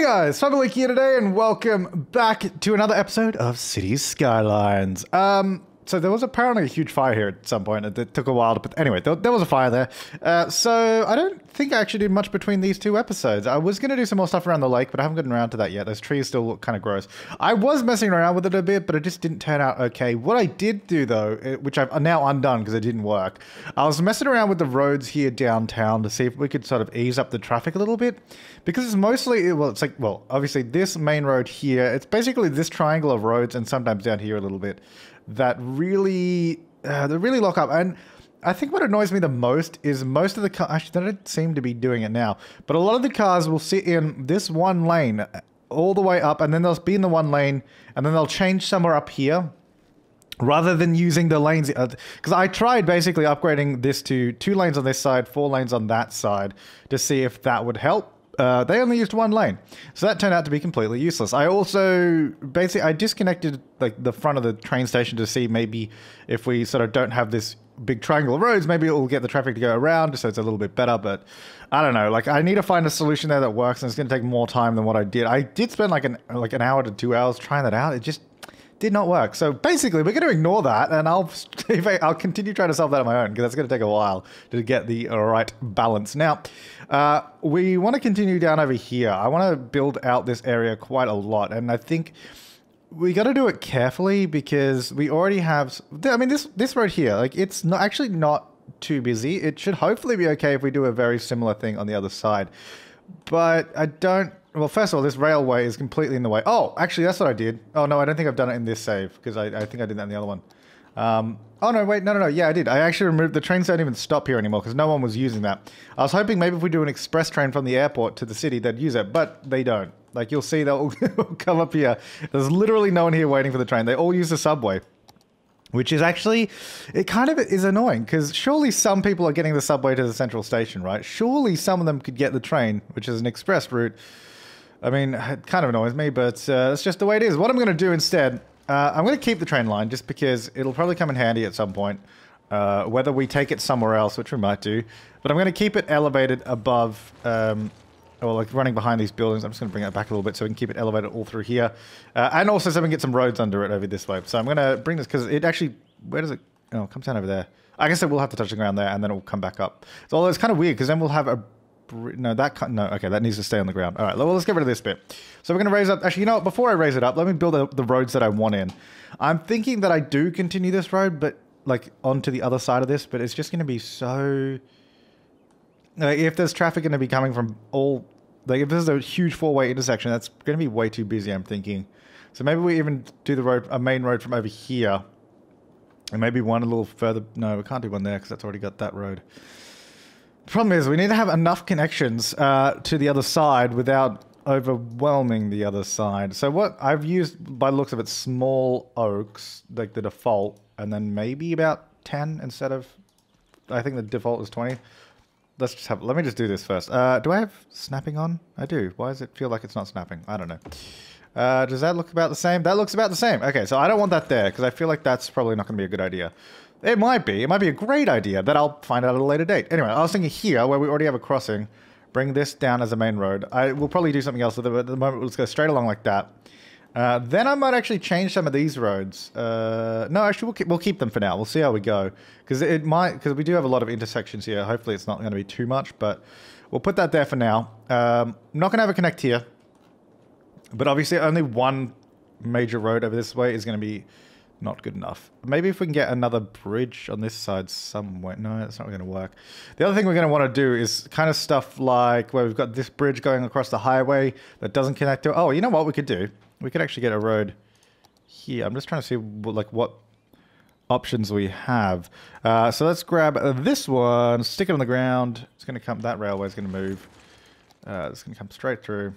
Hey guys, Flabaliki here today, and welcome back to another episode of Cities Skylines. Um, so there was apparently a huge fire here at some point. It took a while to put. Anyway, there, there was a fire there. Uh, so I don't think I actually did much between these two episodes. I was going to do some more stuff around the lake, but I haven't gotten around to that yet. Those trees still look kind of gross. I was messing around with it a bit, but it just didn't turn out okay. What I did do though, which I've now undone because it didn't work, I was messing around with the roads here downtown to see if we could sort of ease up the traffic a little bit, because it's mostly well, it's like well, obviously this main road here. It's basically this triangle of roads, and sometimes down here a little bit that really uh, they really lock up. And I think what annoys me the most is most of the cars actually they don't seem to be doing it now, but a lot of the cars will sit in this one lane all the way up, and then they'll be in the one lane, and then they'll change somewhere up here. Rather than using the lanes, because uh, I tried basically upgrading this to two lanes on this side, four lanes on that side, to see if that would help uh, they only used one lane. So that turned out to be completely useless. I also, basically, I disconnected like the front of the train station to see maybe if we sort of don't have this big triangle of roads, maybe it will get the traffic to go around so it's a little bit better. But I don't know. Like I need to find a solution there that works, and it's going to take more time than what I did. I did spend like an like an hour to two hours trying that out. It just did not work. So basically, we're going to ignore that, and I'll I'll continue trying to solve that on my own because that's going to take a while to get the right balance. Now, uh, we want to continue down over here. I want to build out this area quite a lot, and I think we got to do it carefully because we already have. I mean, this this road here, like it's not actually not too busy. It should hopefully be okay if we do a very similar thing on the other side. But I don't well, first of all, this railway is completely in the way. Oh, actually, that's what I did. Oh, no, I don't think I've done it in this save, because I, I think I did that in the other one. Um, oh, no, wait, no, no, no. Yeah, I did. I actually removed... The trains don't even stop here anymore, because no one was using that. I was hoping maybe if we do an express train from the airport to the city, they'd use it, but they don't. Like, you'll see they'll come up here. There's literally no one here waiting for the train. They all use the subway. Which is actually, it kind of is annoying because surely some people are getting the subway to the central station, right? Surely some of them could get the train, which is an express route, I mean, it kind of annoys me, but uh, that's just the way it is. What I'm going to do instead, uh, I'm going to keep the train line just because it'll probably come in handy at some point. Uh, whether we take it somewhere else, which we might do. But I'm going to keep it elevated above, um, or like running behind these buildings. I'm just going to bring it back a little bit so we can keep it elevated all through here. Uh, and also so we can get some roads under it over this way. So I'm going to bring this because it actually, where does it, oh, it comes down over there. I guess it will have to touch the ground there and then it will come back up. So it's kind of weird because then we'll have a no, that no. Okay, that needs to stay on the ground. All right, well, let's get rid of this bit. So we're going to raise up. Actually, you know what? Before I raise it up, let me build the, the roads that I want in. I'm thinking that I do continue this road, but like onto the other side of this. But it's just going to be so. Like, if there's traffic going to be coming from all, like if this is a huge four-way intersection, that's going to be way too busy. I'm thinking. So maybe we even do the road, a main road from over here, and maybe one a little further. No, we can't do one there because that's already got that road. Problem is, we need to have enough connections uh, to the other side without overwhelming the other side. So what I've used, by the looks of it, small oaks, like the default, and then maybe about 10 instead of, I think the default is 20. Let's just have, let me just do this first. Uh, do I have snapping on? I do. Why does it feel like it's not snapping? I don't know. Uh, does that look about the same? That looks about the same. Okay, so I don't want that there because I feel like that's probably not going to be a good idea. It might be. It might be a great idea that I'll find out at a later date. Anyway, I was thinking here, where we already have a crossing, bring this down as a main road. I will probably do something else with it, but at the moment, let's go straight along like that. Uh, then I might actually change some of these roads. Uh, no, actually, we'll keep, we'll keep them for now. We'll see how we go. Because it might, because we do have a lot of intersections here. Hopefully, it's not going to be too much, but we'll put that there for now. Um, I'm not going to have a connect here. But obviously, only one major road over this way is going to be not good enough. Maybe if we can get another bridge on this side somewhere. No, that's not going to work. The other thing we're going to want to do is kind of stuff like where we've got this bridge going across the highway that doesn't connect to... Oh, you know what we could do? We could actually get a road here. I'm just trying to see what, like what options we have. Uh, so let's grab this one, stick it on the ground. It's going to come... That railway is going to move. Uh, it's going to come straight through.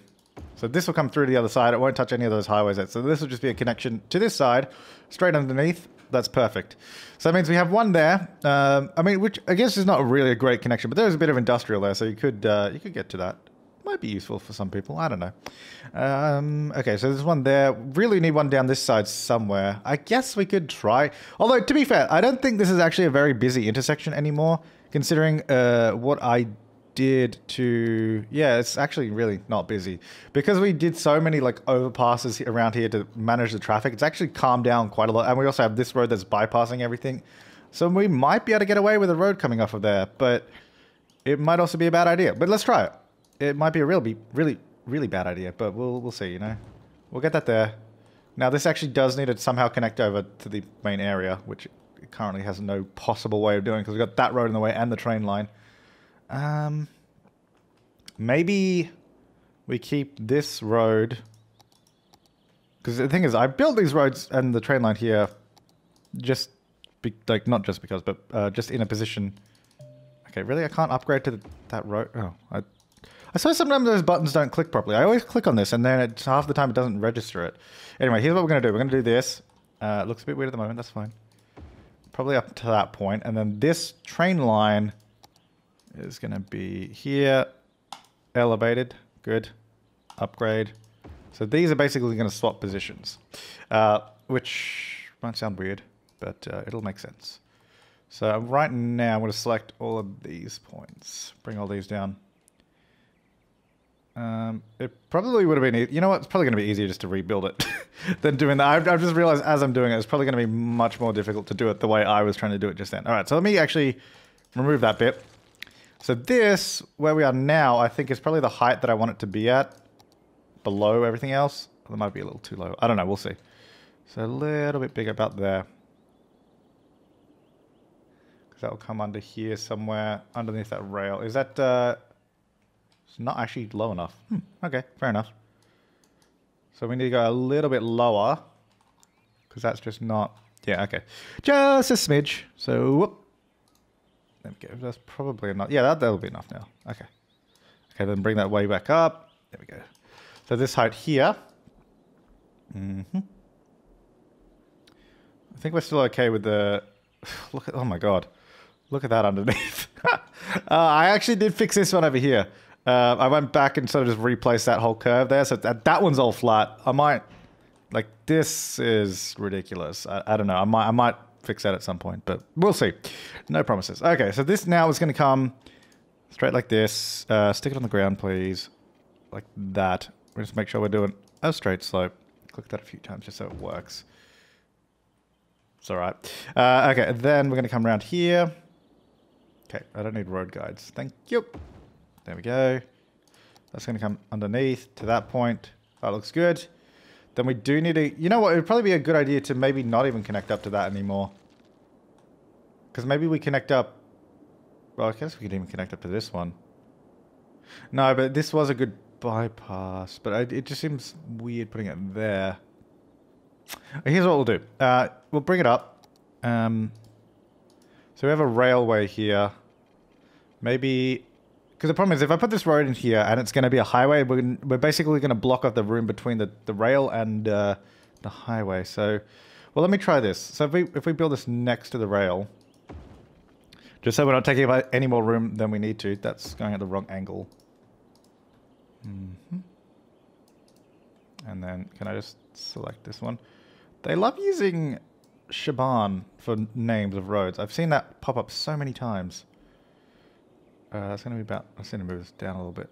So this will come through to the other side. It won't touch any of those highways. Yet. So this will just be a connection to this side, straight underneath. That's perfect. So that means we have one there. Um, I mean, which I guess is not really a great connection, but there's a bit of industrial there, so you could uh, you could get to that. Might be useful for some people. I don't know. Um, okay, so there's one there. Really need one down this side somewhere. I guess we could try. Although, to be fair, I don't think this is actually a very busy intersection anymore, considering uh, what I did to yeah it's actually really not busy. Because we did so many like overpasses around here to manage the traffic it's actually calmed down quite a lot. And we also have this road that's bypassing everything. So we might be able to get away with a road coming off of there but it might also be a bad idea. But let's try it. It might be a really really really bad idea but we'll we'll see you know? We'll get that there. Now this actually does need to somehow connect over to the main area which currently has no possible way of doing because we've got that road in the way and the train line um, maybe we keep this road. Because the thing is, I built these roads and the train line here just, be, like, not just because, but uh, just in a position. Okay, really? I can't upgrade to the, that road? Oh, I, I suppose sometimes those buttons don't click properly. I always click on this and then it's half the time it doesn't register it. Anyway, here's what we're going to do. We're going to do this. Uh, it looks a bit weird at the moment. That's fine. Probably up to that point. And then this train line is going to be here, elevated, good, upgrade. So these are basically going to swap positions, uh, which might sound weird, but uh, it'll make sense. So right now I'm going to select all of these points, bring all these down. Um, it probably would have been, you know what, it's probably going to be easier just to rebuild it than doing that. I've, I've, just realized as I'm doing it, it's probably going to be much more difficult to do it the way I was trying to do it just then. All right, so let me actually remove that bit. So this, where we are now, I think is probably the height that I want it to be at. Below everything else. That might be a little too low. I don't know, we'll see. So a little bit bigger about there. Because that'll come under here somewhere, underneath that rail. Is that, uh, it's not actually low enough. Hmm, okay, fair enough. So we need to go a little bit lower. Because that's just not, yeah, okay. Just a smidge. So, whoop. There we go. That's probably enough. Yeah, that, that'll be enough now. Okay. Okay, then bring that way back up. There we go. So this height here. Mm hmm I think we're still okay with the... Look at... Oh my god. Look at that underneath. uh, I actually did fix this one over here. Uh, I went back and sort of just replaced that whole curve there. So that, that one's all flat. I might... Like, this is ridiculous. I, I don't know. I might... I might fix that at some point, but we'll see. No promises. Okay, so this now is going to come straight like this. Uh, stick it on the ground, please. Like that. We just make sure we're doing a straight slope. Click that a few times just so it works. It's all right. Uh, okay, then we're going to come around here. Okay, I don't need road guides. Thank you. There we go. That's going to come underneath to that point. That looks good then we do need to... You know what? It would probably be a good idea to maybe not even connect up to that anymore. Because maybe we connect up... Well, I guess we could even connect up to this one. No, but this was a good bypass. But I, it just seems weird putting it there. Here's what we'll do. Uh, we'll bring it up. Um, so we have a railway here. Maybe because the problem is, if I put this road in here and it's going to be a highway, we're, we're basically going to block off the room between the, the rail and uh, the highway. So, well, let me try this. So if we, if we build this next to the rail, just so we're not taking any more room than we need to, that's going at the wrong angle. Mm -hmm. And then, can I just select this one? They love using Shaban for names of roads. I've seen that pop up so many times. Uh, it's going to be about, I'm going to move this down a little bit.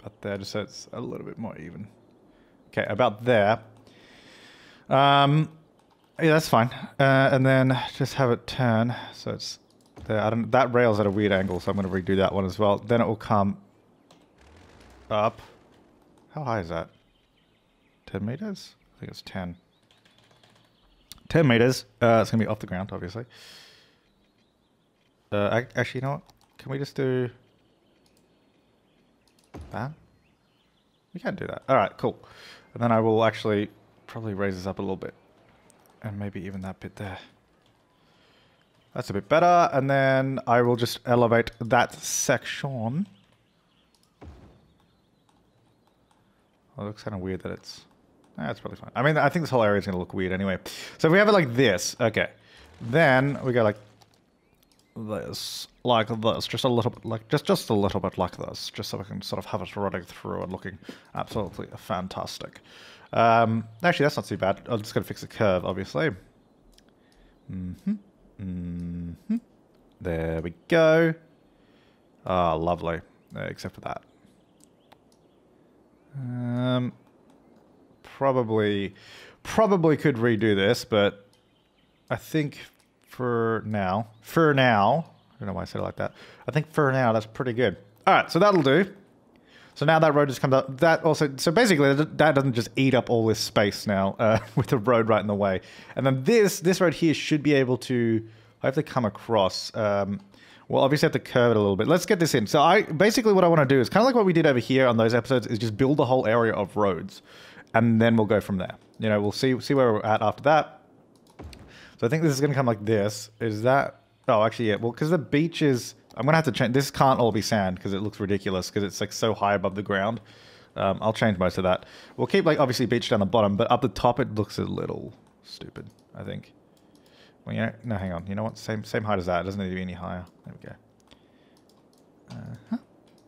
About there, just so it's a little bit more even. Okay, about there. Um, yeah, that's fine. Uh, and then just have it turn, so it's there. I don't, that rail's at a weird angle, so I'm going to redo that one as well. Then it will come up. How high is that? 10 meters? I think it's 10. 10 meters. Uh, it's going to be off the ground, obviously. Uh, actually, you know what? Can we just do that? We can't do that. All right, cool. And then I will actually probably raise this up a little bit. And maybe even that bit there. That's a bit better. And then I will just elevate that section. Oh, it looks kind of weird that it's... Eh, That's probably fine. I mean, I think this whole area is going to look weird anyway. So if we have it like this, okay. Then we go like this, like this, just a little bit, like just just a little bit like this, just so we can sort of have it running through and looking absolutely fantastic. Um, actually, that's not too bad. I'm just going to fix the curve, obviously. Mm-hmm. Mm-hmm. There we go. Ah, lovely. Uh, except for that. Um, probably, probably could redo this, but I think for now, for now, I don't know why I said it like that. I think for now, that's pretty good. All right, so that'll do. So now that road just comes up. That also, so basically, that doesn't just eat up all this space now uh, with the road right in the way. And then this this road here should be able to hopefully come across. Um, well, obviously, have to curve it a little bit. Let's get this in. So I basically what I want to do is kind of like what we did over here on those episodes is just build the whole area of roads, and then we'll go from there. You know, we'll see see where we're at after that. So I think this is going to come like this. Is that? Oh, actually, yeah. Well, because the beach is I'm gonna have to change. This can't all be sand because it looks ridiculous because it's like so high above the ground. Um, I'll change most of that. We'll keep like obviously beach down the bottom, but up the top it looks a little stupid. I think. Well, yeah. No, hang on. You know what? Same same height as that. It doesn't need to be any higher. There we go. Uh -huh.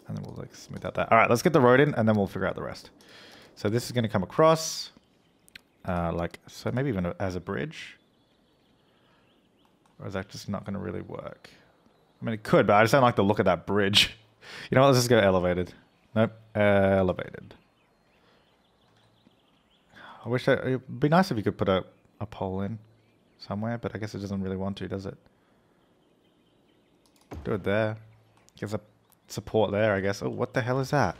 And then we'll like smooth out that. All right, let's get the road in, and then we'll figure out the rest. So this is going to come across, uh, like so, maybe even as a bridge, or is that just not going to really work? I mean, it could, but I just don't like the look of that bridge. You know what? Let's just go elevated. Nope. elevated. I wish that, it'd be nice if you could put a, a pole in somewhere, but I guess it doesn't really want to, does it? Do it there. Gives a support there, I guess. Oh, what the hell is that?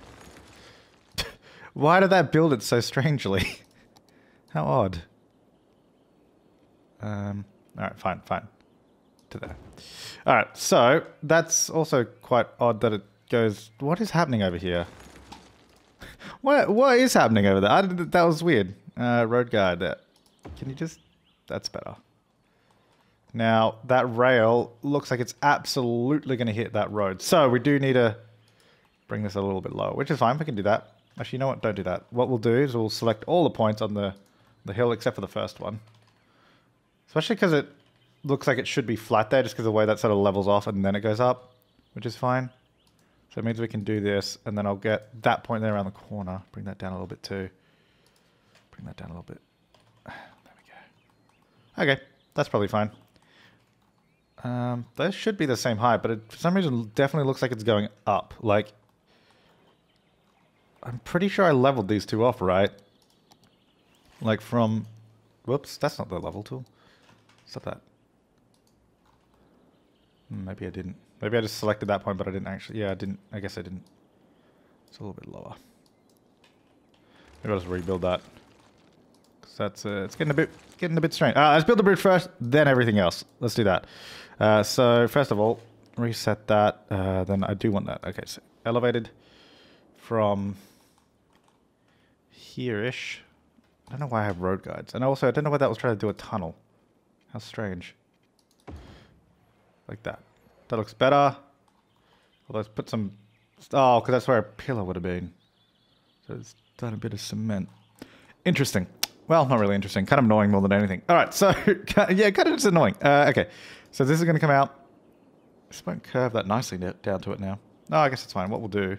Why did that build it so strangely? How odd. Um, alright, fine, fine. To there. All right, so that's also quite odd that it goes. What is happening over here? what what is happening over there? I, that was weird. Uh, road guide. That can you just? That's better. Now that rail looks like it's absolutely going to hit that road. So we do need to bring this a little bit lower, which is fine. We can do that. Actually, you know what? Don't do that. What we'll do is we'll select all the points on the the hill except for the first one. Especially because it looks like it should be flat there just because the way that sort of levels off and then it goes up, which is fine. So it means we can do this, and then I'll get that point there around the corner. Bring that down a little bit too. Bring that down a little bit. There we go. Okay, that's probably fine. Um, those should be the same height, but it, for some reason definitely looks like it's going up. Like, I'm pretty sure I leveled these two off, right? Like from, whoops, that's not the level tool. Stop that. Hmm, maybe I didn't. Maybe I just selected that point, but I didn't actually. Yeah, I didn't. I guess I didn't. It's a little bit lower. Maybe I'll just rebuild that. Cause that's uh, it's getting a bit getting a bit strange. Uh, let's build the bridge first, then everything else. Let's do that. Uh, so first of all, reset that. Uh, then I do want that. Okay, so elevated from here-ish. I don't know why I have road guides. And also, I don't know why that was trying to do a tunnel. How strange. Like that. That looks better. Well, let's put some... Oh, because that's where a pillar would have been. So it's done a bit of cement. Interesting. Well, not really interesting. Kind of annoying more than anything. All right, so... yeah, kind of just annoying. Uh, okay, so this is going to come out. This won't curve that nicely down to it now. No, I guess it's fine. What we'll do...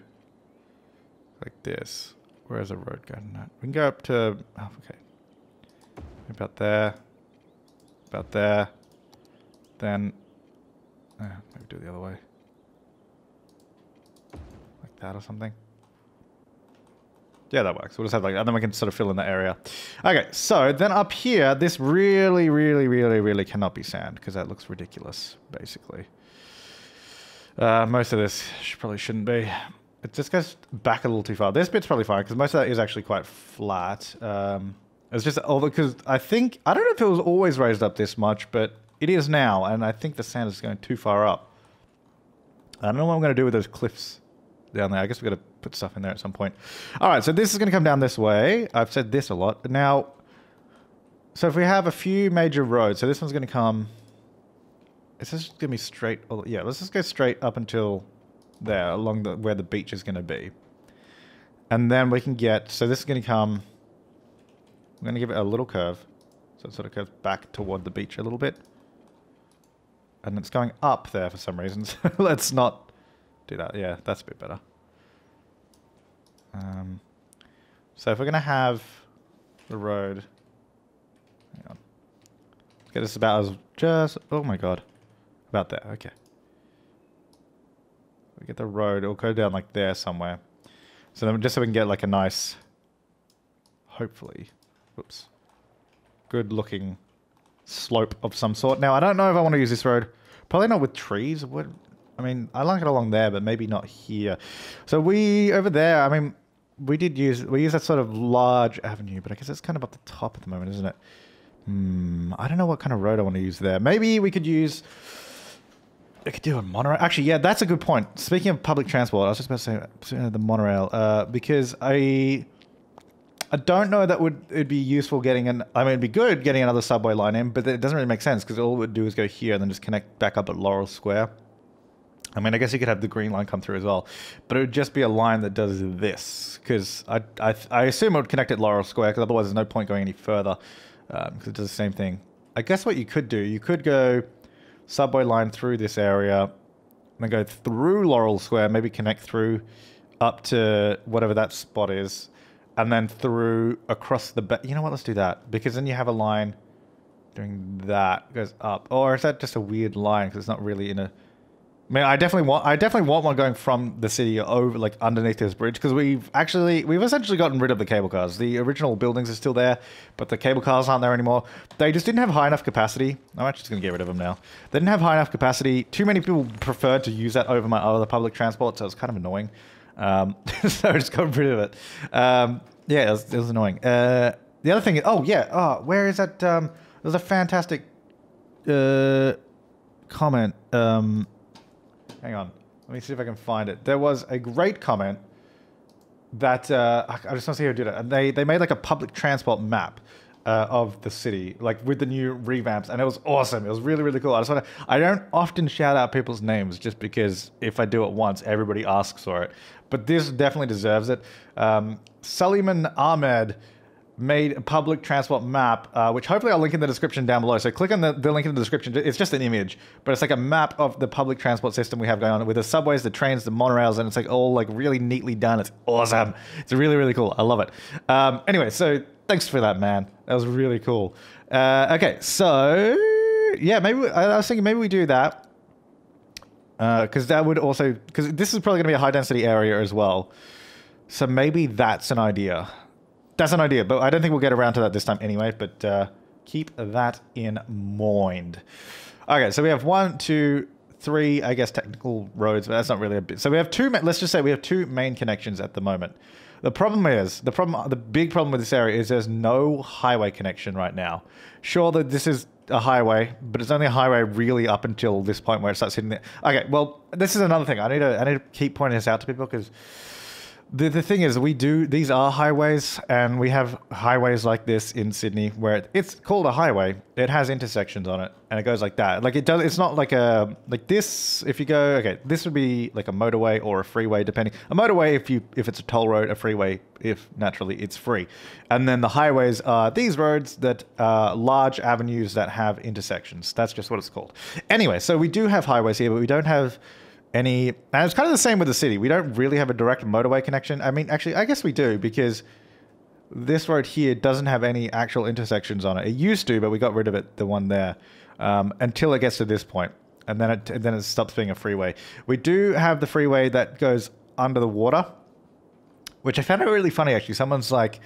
Like this. Where's the road going at? We can go up to... Oh, okay. About there. About there. Then maybe do it the other way. Like that or something. Yeah, that works. We'll just have like, and then we can sort of fill in the area. Okay, so then up here, this really, really, really, really cannot be sand because that looks ridiculous, basically. Uh, most of this probably shouldn't be. It just goes back a little too far. This bit's probably fine because most of that is actually quite flat. Um, it's just all because I think I don't know if it was always raised up this much, but it is now, and I think the sand is going too far up. I don't know what I'm going to do with those cliffs down there. I guess we've got to put stuff in there at some point. All right, so this is going to come down this way. I've said this a lot. Now, so if we have a few major roads, so this one's going to come... Is this going to be straight? Yeah, let's just go straight up until there, along the where the beach is going to be. And then we can get... So this is going to come... I'm going to give it a little curve. So it sort of curves back toward the beach a little bit and it's going up there for some reason. So let's not do that. Yeah, that's a bit better. Um, so if we're going to have the road... Hang on. Let's get this about as just... Oh my god. About there, okay. we get the road. It'll go down like there somewhere. So then just so we can get like a nice, hopefully, whoops, good looking slope of some sort. Now, I don't know if I want to use this road. Probably not with trees. What? I mean, I like it along there, but maybe not here. So we, over there, I mean, we did use, we use that sort of large avenue, but I guess it's kind of up the top at the moment, isn't it? Hmm, I don't know what kind of road I want to use there. Maybe we could use, I could do a monorail. Actually, yeah, that's a good point. Speaking of public transport, I was just about to say the monorail, uh, because I, I don't know that would it'd be useful getting an. I mean, it'd be good getting another subway line in, but it doesn't really make sense because all it would do is go here and then just connect back up at Laurel Square. I mean, I guess you could have the green line come through as well, but it would just be a line that does this because I, I I assume it would connect at Laurel Square because otherwise there's no point going any further because um, it does the same thing. I guess what you could do, you could go subway line through this area, and then go through Laurel Square, maybe connect through up to whatever that spot is, and then through across the back. You know what? Let's do that because then you have a line doing that goes up. Or is that just a weird line because it's not really in a I mean, I definitely want I definitely want one going from the city over like underneath this bridge because we've actually we've essentially gotten rid of the cable cars. The original buildings are still there, but the cable cars aren't there anymore. They just didn't have high enough capacity. I'm actually just gonna get rid of them now. They didn't have high enough capacity. Too many people preferred to use that over my other public transport, so it's kind of annoying. Um, so I just got rid of it. Um, yeah, it was, it was annoying. Uh, the other thing, oh yeah, oh where is that? Um, there's a fantastic uh, comment. Um, Hang on. Let me see if I can find it. There was a great comment that uh, I just want to see who did it. And they they made like a public transport map uh, of the city, like with the new revamps, and it was awesome. It was really really cool. I just want to. I don't often shout out people's names just because if I do it once, everybody asks for it. But this definitely deserves it. Um, Suleiman Ahmed made a public transport map, uh, which hopefully I'll link in the description down below. So click on the, the link in the description. It's just an image, but it's like a map of the public transport system we have going on with the subways, the trains, the monorails, and it's like all like really neatly done. It's awesome. It's really, really cool. I love it. Um, anyway, so thanks for that, man. That was really cool. Uh, okay, so yeah, maybe I was thinking maybe we do that because uh, that would also because this is probably going to be a high density area as well. So maybe that's an idea. That's an idea, but I don't think we'll get around to that this time anyway, but uh, keep that in mind. Okay, so we have one, two, three, I guess, technical roads, but that's not really a bit. So we have two, let's just say we have two main connections at the moment. The problem is, the problem, the big problem with this area is there's no highway connection right now. Sure that this is a highway, but it's only a highway really up until this point where it starts hitting there. Okay, well, this is another thing. I need to, I need to keep pointing this out to people because the, the thing is, we do, these are highways, and we have highways like this in Sydney where it's called a highway. It has intersections on it, and it goes like that. Like it does, it's not like a, like this, if you go, okay, this would be like a motorway or a freeway, depending. A motorway, if you, if it's a toll road, a freeway, if naturally it's free. And then the highways are these roads that are large avenues that have intersections. That's just what it's called. Anyway, so we do have highways here, but we don't have any. And it's kind of the same with the city. We don't really have a direct motorway connection. I mean, actually, I guess we do because this road here doesn't have any actual intersections on it. It used to, but we got rid of it, the one there, um, until it gets to this point, and then it and then it stops being a freeway. We do have the freeway that goes under the water, which I found it really funny. Actually, someone's like,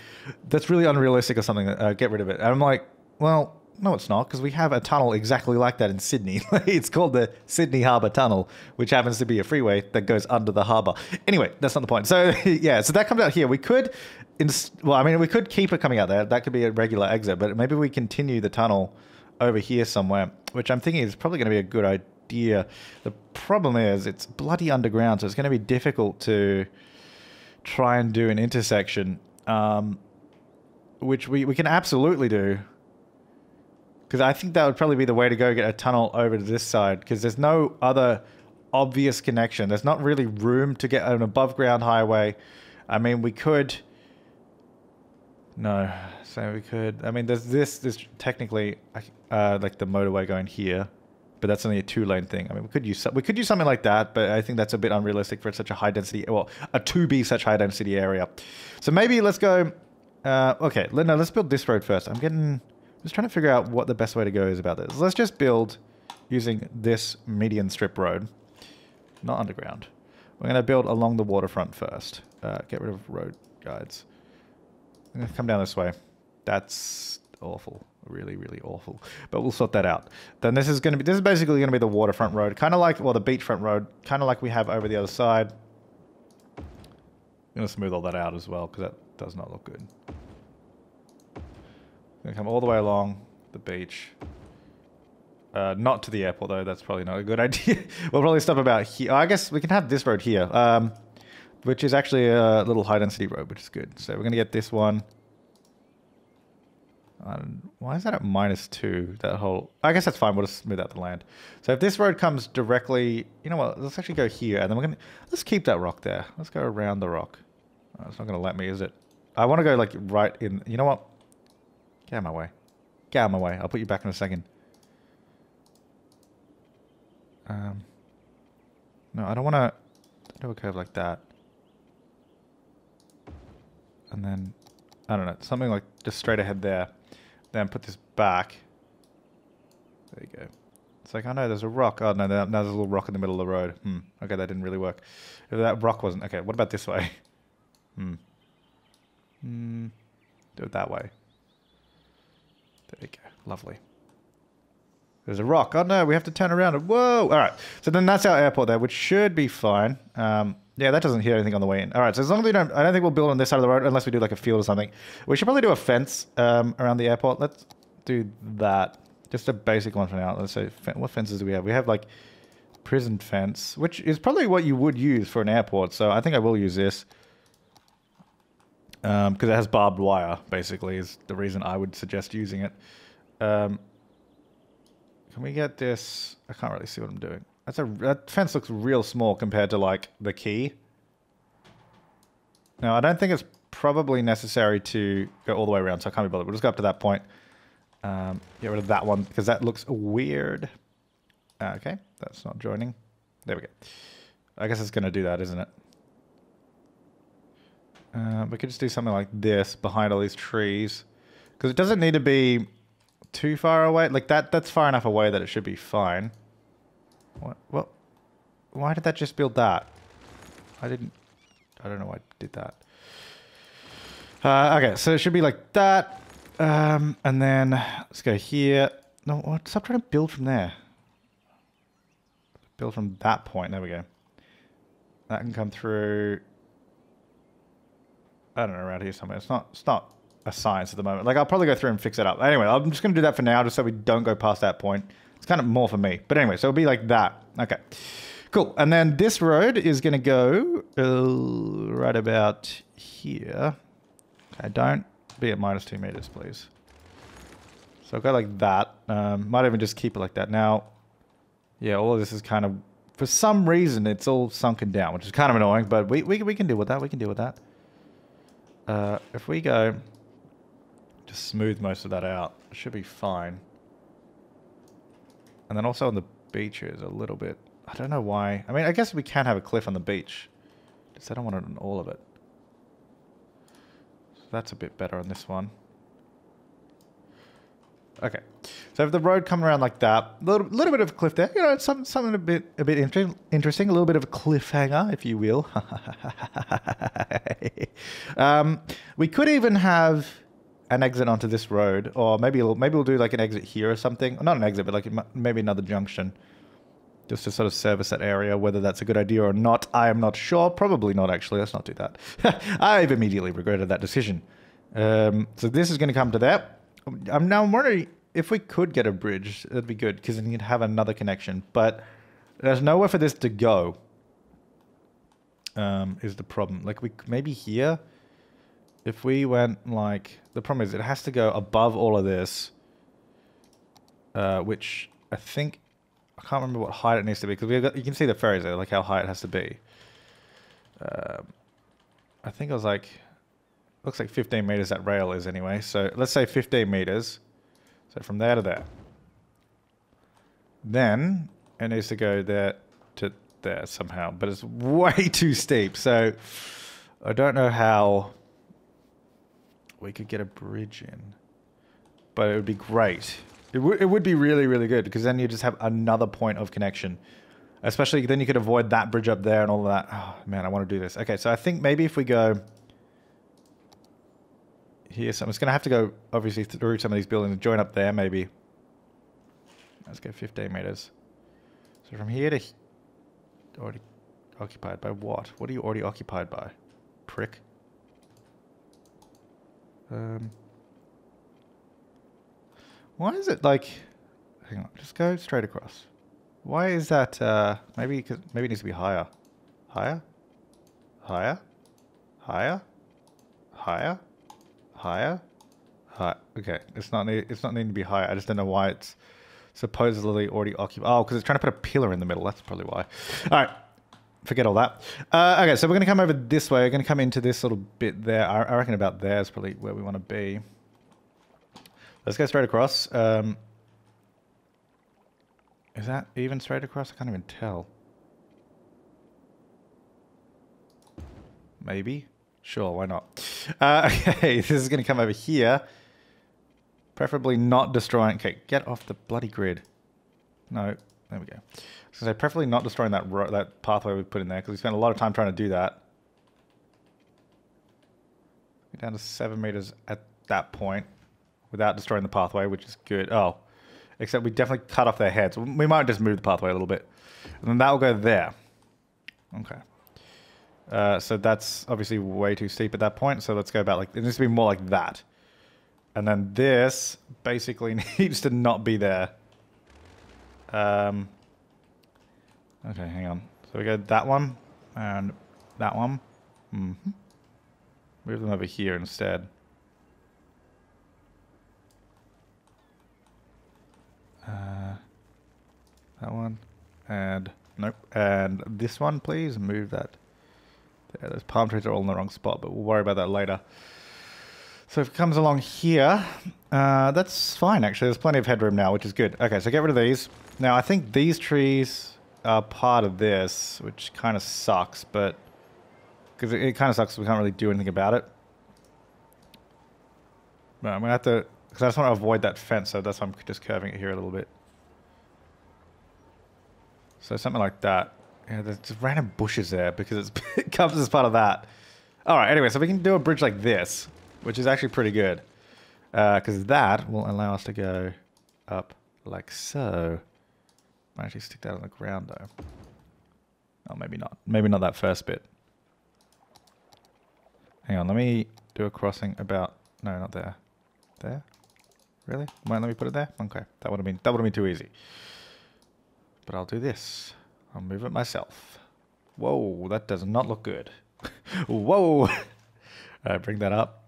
"That's really unrealistic" or something. Uh, get rid of it. And I'm like, well no, it's not, because we have a tunnel exactly like that in Sydney. it's called the Sydney Harbour Tunnel, which happens to be a freeway that goes under the harbour. Anyway, that's not the point. So, yeah, so that comes out here. We could, well, I mean, we could keep it coming out there. That could be a regular exit, but maybe we continue the tunnel over here somewhere, which I'm thinking is probably going to be a good idea. The problem is it's bloody underground, so it's going to be difficult to try and do an intersection, um, which we, we can absolutely do because I think that would probably be the way to go get a tunnel over to this side because there's no other obvious connection. There's not really room to get an above ground highway. I mean, we could... No, so we could... I mean, there's this, this technically, uh, like the motorway going here, but that's only a two lane thing. I mean, we could use we could use something like that, but I think that's a bit unrealistic for such a high density, well, a to be such high density area. So maybe let's go, uh, okay, no, let's build this road first. I'm getting... Just trying to figure out what the best way to go is about this. Let's just build using this median strip road. Not underground. We're going to build along the waterfront first. Uh, get rid of road guides. I'm going to come down this way. That's awful. Really, really awful. But we'll sort that out. Then this is going to be, this is basically going to be the waterfront road. Kind of like, well, the beachfront road. Kind of like we have over the other side. I'm going to smooth all that out as well because that does not look good. To come all the way along the beach. Uh, not to the airport though. That's probably not a good idea. we'll probably stop about here. I guess we can have this road here, um, which is actually a little high density road, which is good. So we're gonna get this one. why is that at minus two? That whole. I guess that's fine. We'll just smooth out the land. So if this road comes directly, you know what? Let's actually go here, and then we're gonna let's keep that rock there. Let's go around the rock. Oh, it's not gonna let me, is it? I want to go like right in. You know what? Get out of my way. Get out of my way. I'll put you back in a second. Um, no, I don't want to do a curve like that. And then, I don't know, something like just straight ahead there. Then put this back. There you go. It's like, oh no, there's a rock. Oh no, there's a little rock in the middle of the road. Hmm. Okay, that didn't really work. If that rock wasn't... Okay, what about this way? Hmm. Hmm. Do it that way. There we go. Lovely. There's a rock. Oh no, we have to turn around. Whoa! All right. So then that's our airport there, which should be fine. Um, yeah, that doesn't hit anything on the way in. All right. So as long as we don't, I don't think we'll build on this side of the road unless we do like a field or something. We should probably do a fence um, around the airport. Let's do that. Just a basic one for now. Let's say, what fences do we have? We have like prison fence, which is probably what you would use for an airport. So I think I will use this because um, it has barbed wire. Basically, is the reason I would suggest using it. Um, can we get this? I can't really see what I'm doing. That's a that fence looks real small compared to like the key. Now I don't think it's probably necessary to go all the way around, so I can't be bothered. We'll just go up to that point. Um, get rid of that one because that looks weird. Uh, okay, that's not joining. There we go. I guess it's going to do that, isn't it? Uh, we could just do something like this behind all these trees. Because it doesn't need to be too far away. Like that, that's far enough away that it should be fine. What? What? Why did that just build that? I didn't. I don't know why I did that. Uh, okay, so it should be like that. Um, and then let's go here. No, what? Stop trying to build from there. Build from that point. There we go. That can come through. I don't know around here somewhere. It's not. It's not a science at the moment. Like, I'll probably go through and fix it up. Anyway, I'm just going to do that for now, just so we don't go past that point. It's kind of more for me. But anyway, so it'll be like that. Okay. Cool. And then this road is going to go uh, right about here. Okay, don't be at minus two meters, please. So I'll go like that. Um, might even just keep it like that. Now, yeah, all of this is kind of, for some reason, it's all sunken down, which is kind of annoying, but we, we, we can deal with that. We can deal with that. Uh, if we go just smooth most of that out. It should be fine. And then also on the beaches a little bit. I don't know why. I mean, I guess we can have a cliff on the beach. Just I don't want it on all of it. So that's a bit better on this one. Okay, so if the road coming around like that, a little, little bit of a cliff there, you know, some, something a bit a bit inter interesting, a little bit of a cliffhanger, if you will. um, we could even have an exit onto this road, or maybe we'll, maybe we'll do like an exit here or something. Not an exit, but like maybe another junction, just to sort of service that area. Whether that's a good idea or not, I am not sure. Probably not. Actually, let's not do that. I've immediately regretted that decision. Um, so this is going to come to that. I'm now wondering if we could get a bridge. That'd be good because then you'd have another connection. But there's nowhere for this to go. Um, is the problem? Like we maybe here if we went like, the problem is it has to go above all of this, uh, which I think, I can't remember what height it needs to be, because we you can see the ferries there, like how high it has to be. Um, I think it was like, looks like 15 meters that rail is anyway, so let's say 15 meters. So from there to there. Then it needs to go there to there somehow, but it's way too steep, so I don't know how we could get a bridge in. But it would be great. It, would it would be really, really good because then you just have another point of connection. Especially then you could avoid that bridge up there and all that. Oh, man, I want to do this. Okay, so I think maybe if we go here, so I'm just going to have to go, obviously, through some of these buildings and join up there, maybe. Let's go 15 meters. So from here to... Already occupied by what? What are you already occupied by? Prick. Um... Why is it like... Hang on, just go straight across. Why is that, uh... Maybe, cause maybe it needs to be higher. Higher? Higher? Higher? Higher? Higher? High. Okay, it's not need, it's not needing to be higher. I just don't know why it's supposedly already occupied. Oh, because it's trying to put a pillar in the middle. That's probably why. All right. Forget all that. Uh, okay, so we're going to come over this way. We're going to come into this little bit there. I, I reckon about there is probably where we want to be. Let's go straight across. Um, is that even straight across? I can't even tell. Maybe? Sure, why not? Uh, okay, this is going to come over here. Preferably not destroying... Okay, get off the bloody grid. No, there we go. So preferably not destroying that that pathway we put in there because we spent a lot of time trying to do that. We're down to seven meters at that point without destroying the pathway, which is good. Oh, except we definitely cut off their heads. We might just move the pathway a little bit. And then that will go there. Okay. Uh, so that's obviously way too steep at that point. So let's go about like, it needs to be more like that. And then this basically needs to not be there. Um, okay, hang on. So we go that one and that one. Mm -hmm. Move them over here instead. Uh, that one. And, nope. And this one, please. Move that. There, those palm trees are all in the wrong spot, but we'll worry about that later. So if it comes along here, uh, that's fine actually. There's plenty of headroom now, which is good. Okay, so get rid of these. Now I think these trees are part of this, which kind of sucks, but because it, it kind of sucks, we can't really do anything about it. But I'm gonna have to because I just want to avoid that fence, so that's why I'm just curving it here a little bit. So something like that. Yeah, there's just random bushes there because it comes as part of that. All right, anyway, so we can do a bridge like this, which is actually pretty good. Because uh, that will allow us to go up like so. Might actually stick that on the ground though. Oh, maybe not. Maybe not that first bit. Hang on, let me do a crossing about... No, not there. There? Really? Might let me put it there? Okay, that would have been that would have been too easy. But I'll do this. I'll move it myself. Whoa, that does not look good. Whoa! Alright, bring that up.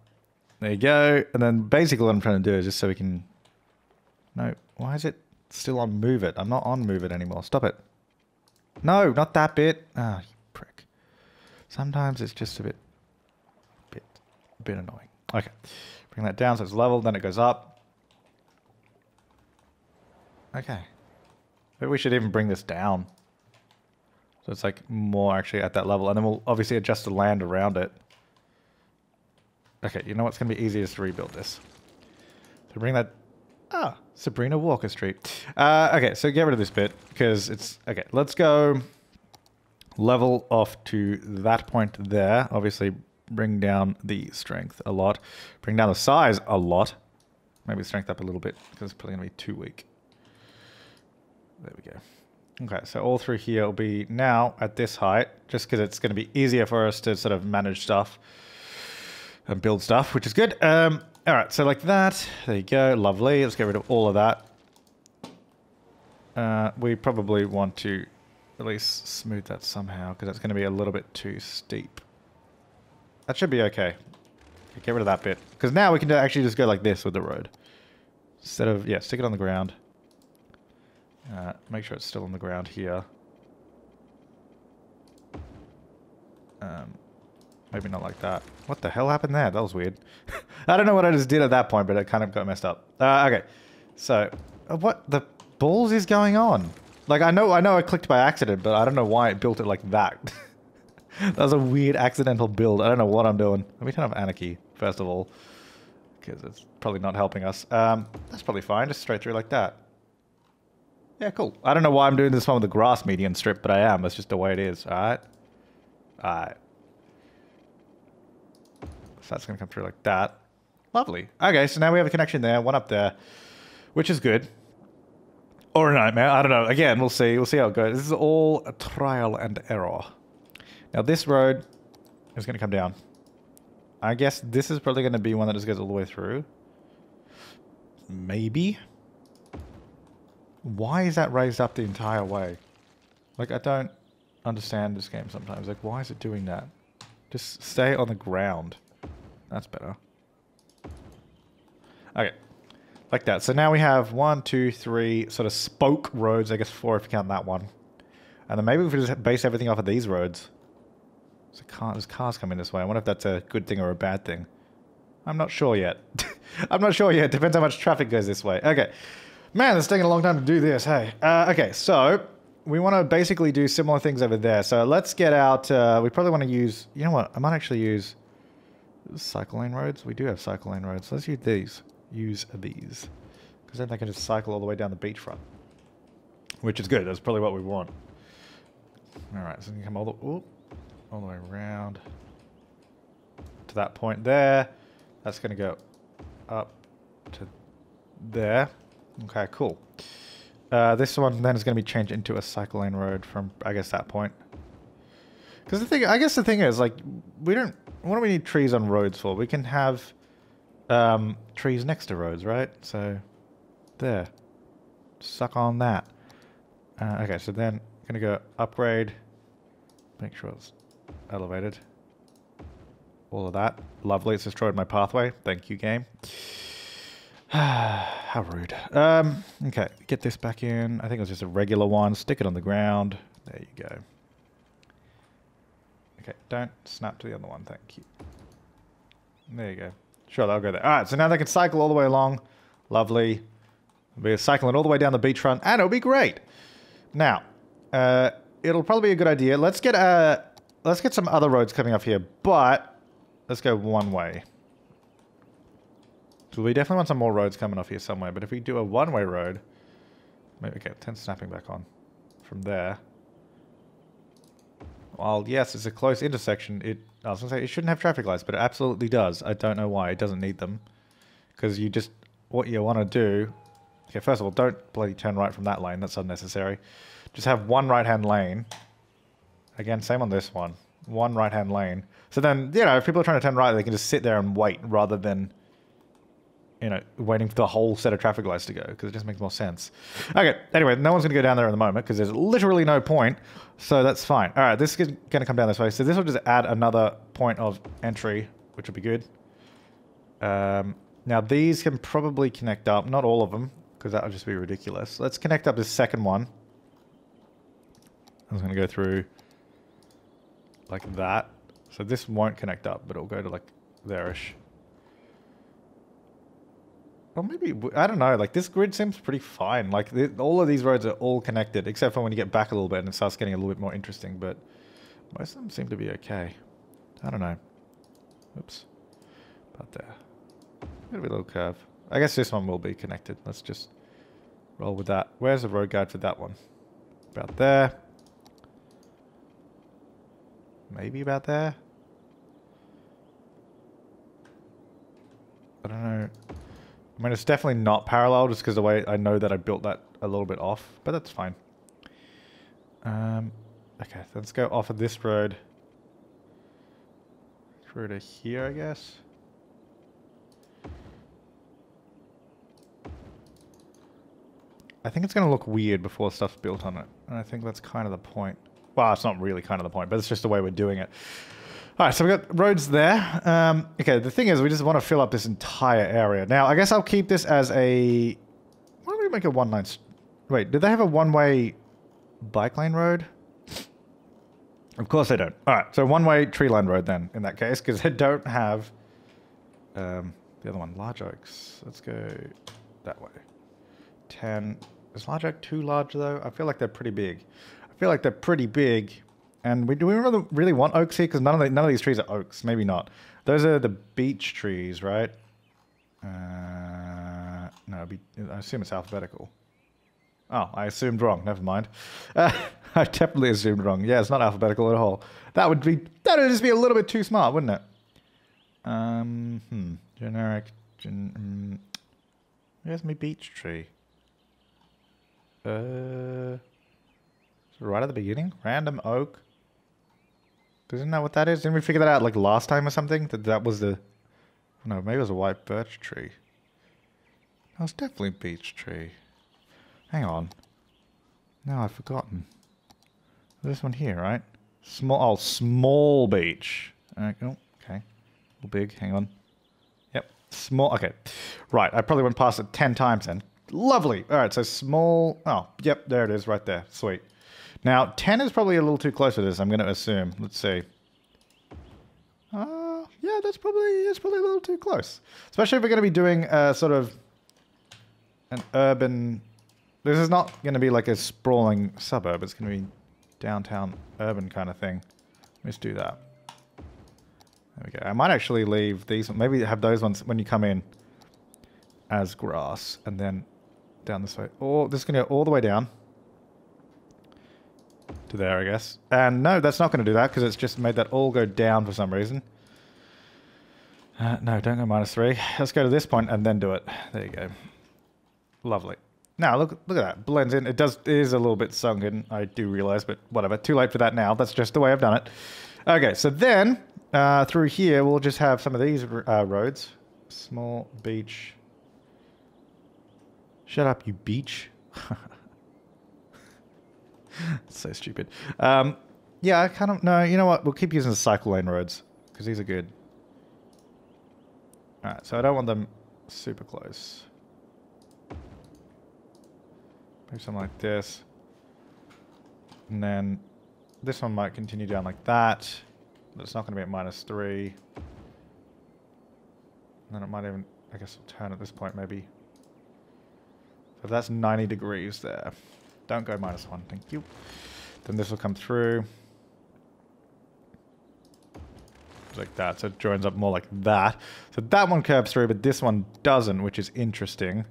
There you go. And then basically what I'm trying to do is just so we can... No, why is it still on move it? I'm not on move it anymore. Stop it. No, not that bit. Ah, you prick. Sometimes it's just a bit, bit, a bit annoying. Okay, bring that down so it's level, then it goes up. Okay. Maybe we should even bring this down. So it's like more actually at that level. And then we'll obviously adjust the land around it. Okay, you know what's going to be easiest to rebuild this? So bring that... Ah, Sabrina Walker Street. Uh, okay, so get rid of this bit because it's... Okay, let's go level off to that point there. Obviously, bring down the strength a lot. Bring down the size a lot. Maybe strength up a little bit because it's probably going to be too weak. There we go. Okay, so all through here will be now at this height, just because it's going to be easier for us to sort of manage stuff and build stuff, which is good. Um, all right, so like that. There you go. Lovely. Let's get rid of all of that. Uh, we probably want to at least smooth that somehow, because that's going to be a little bit too steep. That should be okay. Get rid of that bit. Because now we can actually just go like this with the road. Instead of, yeah, stick it on the ground. Uh, make sure it's still on the ground here. Um, maybe not like that. What the hell happened there? That was weird. I don't know what I just did at that point, but it kind of got messed up. Uh, okay, so uh, what the balls is going on? Like I know, I know, I clicked by accident, but I don't know why it built it like that. that was a weird accidental build. I don't know what I'm doing. Let me turn off anarchy first of all, because it's probably not helping us. Um, that's probably fine. Just straight through like that. Yeah, cool. I don't know why I'm doing this one with the grass median strip, but I am. That's just the way it is. All right. All right. So that's going to come through like that. Lovely. Okay, so now we have a connection there, one up there, which is good. Or a nightmare. I don't know. Again, we'll see. We'll see how it goes. This is all a trial and error. Now, this road is going to come down. I guess this is probably going to be one that just goes all the way through. Maybe. Why is that raised up the entire way? Like, I don't understand this game sometimes. Like, why is it doing that? Just stay on the ground. That's better. Okay. Like that. So now we have one, two, three sort of spoke roads. I guess four if you count that one. And then maybe if we just base everything off of these roads. So car, there's cars coming this way. I wonder if that's a good thing or a bad thing. I'm not sure yet. I'm not sure yet. Depends how much traffic goes this way. Okay. Man, it's taking a long time to do this. Hey. Uh, okay, so we want to basically do similar things over there. So let's get out. Uh, we probably want to use. You know what? I might actually use cycle lane roads. We do have cycle lane roads. Let's use these. Use these, because then they can just cycle all the way down the beachfront, which is good. That's probably what we want. All right, so we can come all the ooh, all the way around to that point there. That's going to go up to there. Okay, cool. Uh, this one then is going to be changed into a cycle lane road from, I guess, that point. Because the thing, I guess the thing is, like, we don't, what do we need trees on roads for? We can have um, trees next to roads, right? So, there. Suck on that. Uh, okay, so then, I'm going to go upgrade. Make sure it's elevated. All of that. Lovely, it's destroyed my pathway. Thank you, game. How rude. Um, okay, get this back in. I think it was just a regular one. Stick it on the ground. There you go. Okay, don't snap to the other one. Thank you. There you go. Sure, that'll go there. All right, so now they can cycle all the way along. Lovely. We'll be cycling all the way down the beachfront, and it'll be great. Now, uh, it'll probably be a good idea. Let's get uh, let's get some other roads coming up here, but let's go one way. So we definitely want some more roads coming off here somewhere. But if we do a one-way road, maybe okay, ten snapping back on from there. While yes, it's a close intersection, it I was gonna say it shouldn't have traffic lights, but it absolutely does. I don't know why it doesn't need them, because you just what you want to do. Okay, first of all, don't bloody turn right from that lane. That's unnecessary. Just have one right-hand lane. Again, same on this one. One right-hand lane. So then, you know, if people are trying to turn right, they can just sit there and wait rather than you know, waiting for the whole set of traffic lights to go because it just makes more sense. Okay, anyway, no one's going to go down there at the moment because there's literally no point, so that's fine. All right, this is going to come down this way, so this will just add another point of entry, which will be good. Um, now, these can probably connect up, not all of them, because that would just be ridiculous. Let's connect up this second one. I'm going to go through like that. So this won't connect up, but it'll go to like there-ish. Well, maybe, I don't know, like this grid seems pretty fine. Like the, all of these roads are all connected, except for when you get back a little bit and it starts getting a little bit more interesting, but most of them seem to be okay. I don't know. Oops. About there. Got a little curve. I guess this one will be connected. Let's just roll with that. Where's the road guide for that one? About there. Maybe about there. I don't know. I mean, it's definitely not parallel just because the way I know that I built that a little bit off, but that's fine. Um, okay, let's go off of this road through to here, I guess. I think it's going to look weird before stuff's built on it, and I think that's kind of the point. Well, it's not really kind of the point, but it's just the way we're doing it. All right, so we've got roads there. Um, okay, the thing is, we just want to fill up this entire area. Now, I guess I'll keep this as a... Why don't we make a one-line... Wait, do they have a one-way bike lane road? Of course they don't. All right, so one-way tree line road then, in that case, because they don't have... Um, the other one, large oaks. Let's go that way. 10. Is large oak too large, though? I feel like they're pretty big. I feel like they're pretty big and we, do we really, really want oaks here? Because none of the, none of these trees are oaks. Maybe not. Those are the beech trees, right? Uh, no, be, I assume it's alphabetical. Oh, I assumed wrong. Never mind. Uh, I definitely assumed wrong. Yeah, it's not alphabetical at all. That would be that would just be a little bit too smart, wouldn't it? Um, hmm. Generic. Gen, um, where's my beech tree? Uh, right at the beginning. Random oak. Doesn't know what that is? Didn't we figure that out like last time or something? That that was the. No, maybe it was a white birch tree. That was definitely a beech tree. Hang on. No, I've forgotten. This one here, right? Small, oh, small beech. Uh, oh, okay. A big, hang on. Yep, small, okay. Right, I probably went past it 10 times then. Lovely. All right, so small, oh, yep, there it is right there. Sweet. Now, 10 is probably a little too close to this, I'm going to assume. Let's see. Uh, yeah, that's probably, that's probably a little too close. Especially if we're going to be doing a sort of an urban... This is not going to be like a sprawling suburb. It's going to be downtown urban kind of thing. Let's do that. There we go. I might actually leave these, maybe have those ones when you come in as grass and then down this way. Or this is going to go all the way down to there, I guess. And no, that's not going to do that because it's just made that all go down for some reason. Uh, no, don't go minus three. Let's go to this point and then do it. There you go. Lovely. Now, look look at that. Blends in. It does it is a little bit sunken, I do realize, but whatever. Too late for that now. That's just the way I've done it. Okay, so then uh, through here, we'll just have some of these uh, roads. Small beech. Shut up, you beach. so stupid. Um, yeah, I kind of... No, you know what? We'll keep using the cycle lane roads, because these are good. Alright, so I don't want them super close. Maybe something like this. And then this one might continue down like that. But it's not going to be at minus three. And then it might even, I guess, turn at this point maybe. So that's 90 degrees there. Don't go minus one, thank you. Then this will come through. Like that, so it joins up more like that. So that one curves through, but this one doesn't, which is interesting.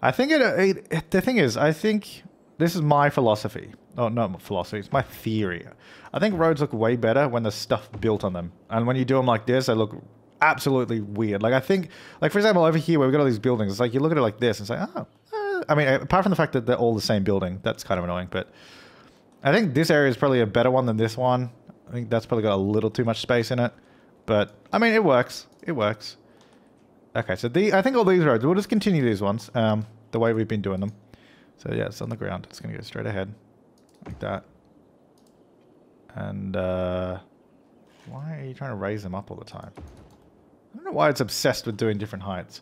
I think it, it, it, the thing is, I think this is my philosophy. Oh, not philosophy, it's my theory. I think roads look way better when there's stuff built on them. And when you do them like this, they look absolutely weird. Like I think, like for example, over here where we've got all these buildings, it's like you look at it like this and say, oh, I mean, apart from the fact that they're all the same building, that's kind of annoying. But I think this area is probably a better one than this one. I think that's probably got a little too much space in it. But, I mean, it works. It works. Okay, so the I think all these roads, we'll just continue these ones, um, the way we've been doing them. So yeah, it's on the ground. It's going to go straight ahead, like that. And, uh, why are you trying to raise them up all the time? I don't know why it's obsessed with doing different heights.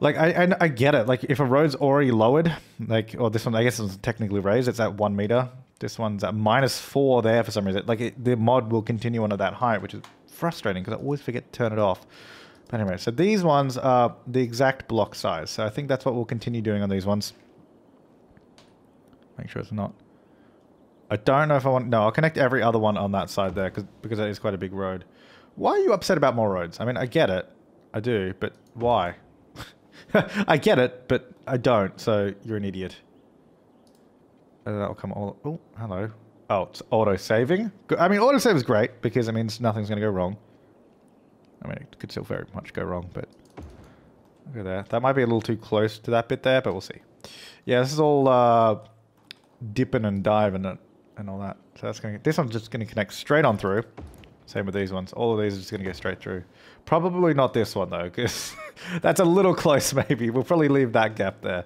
Like, I, I, I get it. Like, if a road's already lowered, like, or this one, I guess it's technically raised, it's at one meter. This one's at minus four there for some reason. Like, it, the mod will continue on at that height, which is frustrating because I always forget to turn it off. But anyway, so these ones are the exact block size. So I think that's what we'll continue doing on these ones. Make sure it's not. I don't know if I want... No, I'll connect every other one on that side there cause, because that is quite a big road. Why are you upset about more roads? I mean, I get it. I do, but why? I get it, but I don't, so you're an idiot. And that'll come all... Oh, hello. Oh, it's auto-saving? I mean, auto-save is great because it means nothing's going to go wrong. I mean, it could still very much go wrong, but... Look at that. That might be a little too close to that bit there, but we'll see. Yeah, this is all uh, dipping and diving and, and all that. So that's going to... This one's just going to connect straight on through. Same with these ones. All of these are just going to go straight through. Probably not this one, though, because that's a little close, maybe. We'll probably leave that gap there.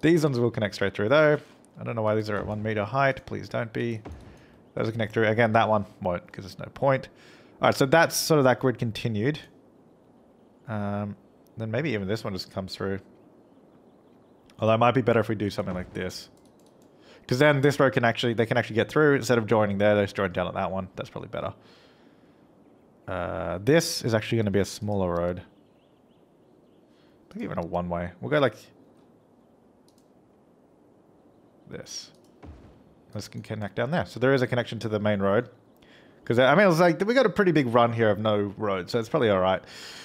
These ones will connect straight through, though. I don't know why these are at one meter height. Please don't be. Those will connect through. Again, that one won't, because there's no point. All right, so that's sort of that grid continued. Um, then maybe even this one just comes through. Although it might be better if we do something like this. Because then this road can actually, they can actually get through. Instead of joining there, they just join down at that one. That's probably better. Uh, this is actually going to be a smaller road. I think even a one-way. We'll go like this. This can connect down there. So there is a connection to the main road. Because, I mean, it was like, we got a pretty big run here of no road, so it's probably all right.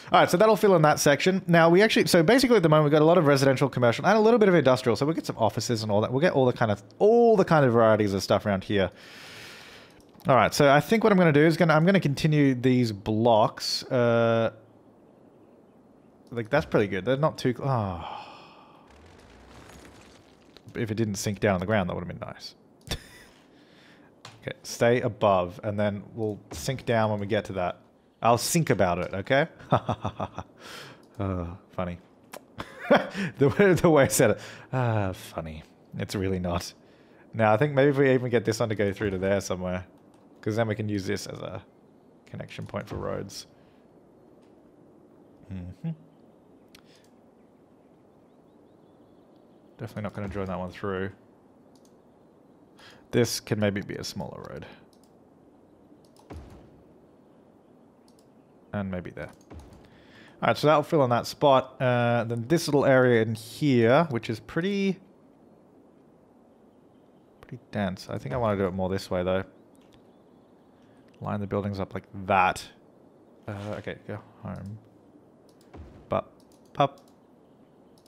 All right, so that'll fill in that section. Now, we actually, so basically at the moment, we've got a lot of residential, commercial, and a little bit of industrial. So we'll get some offices and all that. We'll get all the kind of, all the kind of varieties of stuff around here. All right, so I think what I'm going to do is going to, I'm going to continue these blocks. Uh, like, that's pretty good. They're not too, oh. If it didn't sink down on the ground, that would have been nice. okay, stay above, and then we'll sink down when we get to that. I'll think about it, okay? uh, funny. the, way, the way I said it. Ah, funny. It's really not. Now, I think maybe if we even get this one to go through to there somewhere. Because then we can use this as a connection point for roads. Mm -hmm. Definitely not going to join that one through. This can maybe be a smaller road. And maybe there. Alright, so that'll fill in that spot. Uh, then this little area in here, which is pretty... Pretty dense. I think I want to do it more this way, though. Line the buildings up like that. Uh, okay, go home. Bup. Pup.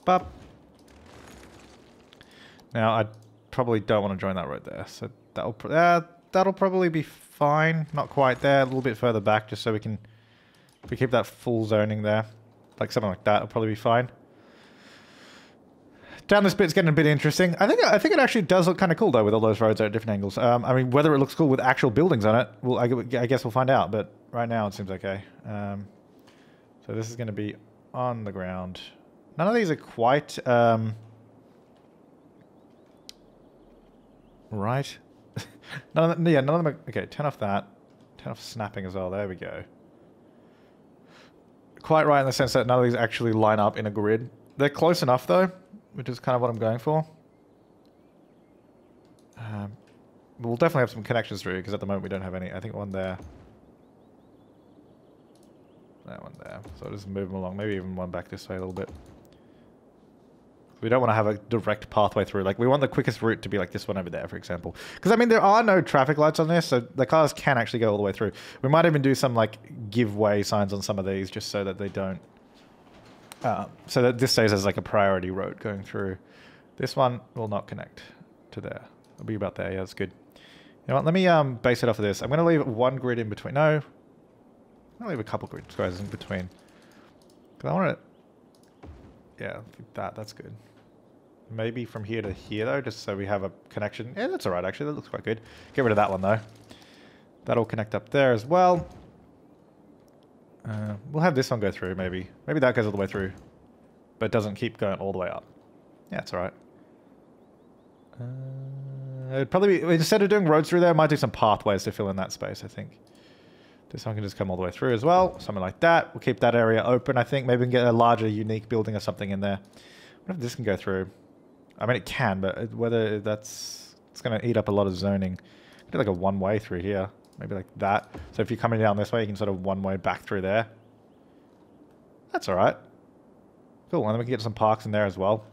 Bup. Now, I probably don't want to join that road there. So that'll, uh, that'll probably be fine. Not quite there. A little bit further back, just so we can if we keep that full zoning there, like something like that, will probably be fine. Down this bit's getting a bit interesting. I think I think it actually does look kind of cool though with all those roads at different angles. Um, I mean, whether it looks cool with actual buildings on it, well, I, I guess we'll find out. But right now it seems okay. Um, so this is going to be on the ground. None of these are quite um, right. none of them, yeah, none of them. Are, okay, turn off that. Turn off snapping as well. There we go quite right in the sense that none of these actually line up in a grid. They're close enough though, which is kind of what I'm going for. Um, we'll definitely have some connections through because at the moment we don't have any. I think one there. That one there. So I'll just move them along. Maybe even one back this way a little bit. We don't want to have a direct pathway through. Like, we want the quickest route to be like this one over there, for example. Because, I mean, there are no traffic lights on this, so the cars can actually go all the way through. We might even do some, like, give way signs on some of these just so that they don't... Uh, so that this stays as, like, a priority road going through. This one will not connect to there. It'll be about there. Yeah, that's good. You know what? Let me um, base it off of this. I'm going to leave one grid in between. No. I'll leave a couple grids in between. Because I want it... Yeah, that. That's good maybe from here to here though, just so we have a connection. Yeah, that's alright actually, that looks quite good. Get rid of that one though. That'll connect up there as well. Uh, we'll have this one go through maybe. Maybe that goes all the way through. But doesn't keep going all the way up. Yeah, it's alright. Uh, it'd probably be, instead of doing roads through there, I might do some pathways to fill in that space, I think. This one can just come all the way through as well. Something like that. We'll keep that area open, I think. Maybe we can get a larger, unique building or something in there. What if this can go through? I mean, it can, but whether that's... It's going to eat up a lot of zoning. Do like a one-way through here. Maybe like that. So if you're coming down this way, you can sort of one-way back through there. That's all right. Cool, and then we can get some parks in there as well.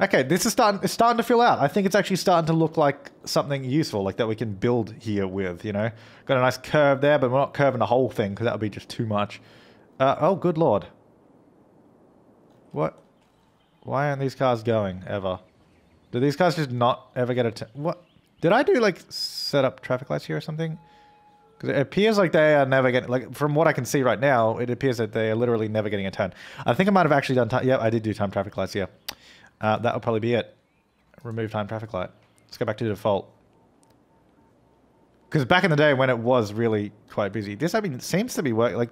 Okay, this is starting, it's starting to fill out. I think it's actually starting to look like something useful, like that we can build here with, you know? Got a nice curve there, but we're not curving the whole thing because that would be just too much. Uh, oh, good lord. What? Why aren't these cars going ever? Do these cars just not ever get a... What? Did I do like set up traffic lights here or something? Because it appears like they are never getting... Like from what I can see right now, it appears that they are literally never getting a turn. I think I might have actually done... Time, yeah, I did do time traffic lights, yeah. Uh, that would probably be it. Remove time traffic light. Let's go back to default. Because back in the day when it was really quite busy, this I mean seems to be working. Like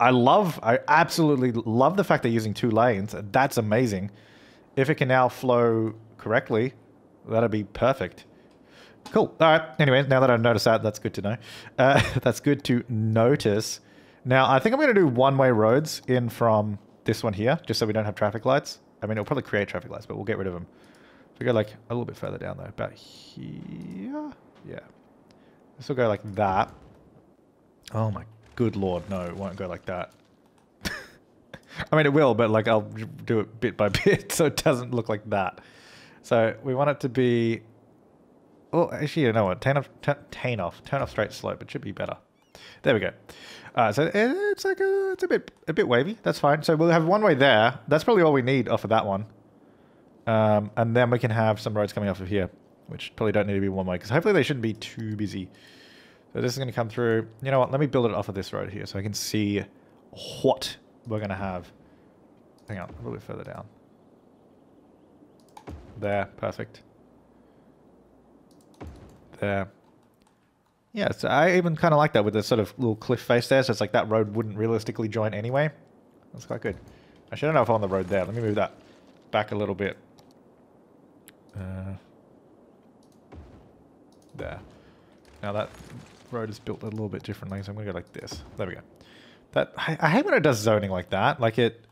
I love, I absolutely love the fact they're using two lanes. That's amazing. If it can now flow correctly, that'd be perfect. Cool. All right. Anyway, now that I've noticed that, that's good to know. Uh, that's good to notice. Now, I think I'm going to do one-way roads in from this one here, just so we don't have traffic lights. I mean, it'll probably create traffic lights, but we'll get rid of them. So we go like a little bit further down though, about here. Yeah. This will go like that. Oh my Good lord, no, it won't go like that. I mean, it will, but like I'll do it bit by bit so it doesn't look like that. So we want it to be Oh, actually, you know what? Turn off, turn off, turn off straight slope. It should be better. There we go. Uh, so it's like a, it's a bit a bit wavy. That's fine. So we'll have one way there. That's probably all we need off of that one. Um, and then we can have some roads coming off of here, which probably don't need to be one way because hopefully they shouldn't be too busy. So this is going to come through. You know what? Let me build it off of this road here so I can see what we're going to have. Hang on, a little bit further down. There, perfect. There. Yeah, so I even kind of like that with the sort of little cliff face there, so it's like that road wouldn't realistically join anyway. That's quite good. Actually, I don't know if I'm on the road there. Let me move that back a little bit. Uh, there. Now that road is built a little bit differently, so I'm going to go like this. There we go. That I, I hate when it does zoning like that. Like it,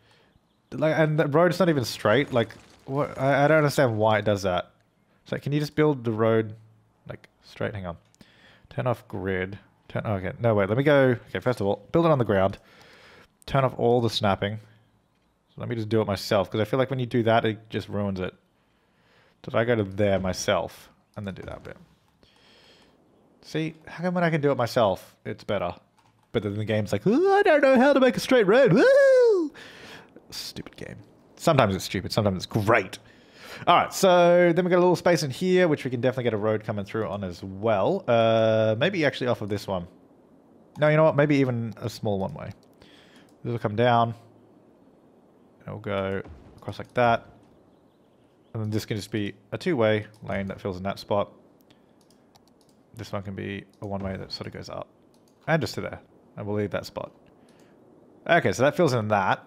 like, and the road's not even straight. Like, what? I, I don't understand why it does that. So can you just build the road like straight? Hang on. Turn off grid. Turn. Oh, Okay. No wait. Let me go. Okay. First of all, build it on the ground. Turn off all the snapping. So let me just do it myself because I feel like when you do that, it just ruins it. So if I go to there myself and then do that bit. See, how come when I can do it myself, it's better? But then the game's like, I don't know how to make a straight road. Woo! Stupid game. Sometimes it's stupid, sometimes it's great. All right, so then we got a little space in here, which we can definitely get a road coming through on as well. Uh, maybe actually off of this one. No, you know what? Maybe even a small one way. This will come down. It'll go across like that. And then this can just be a two-way lane that fills in that spot. This one can be a one-way that sort of goes up. And just to there. And we'll leave that spot. Okay, so that fills in that.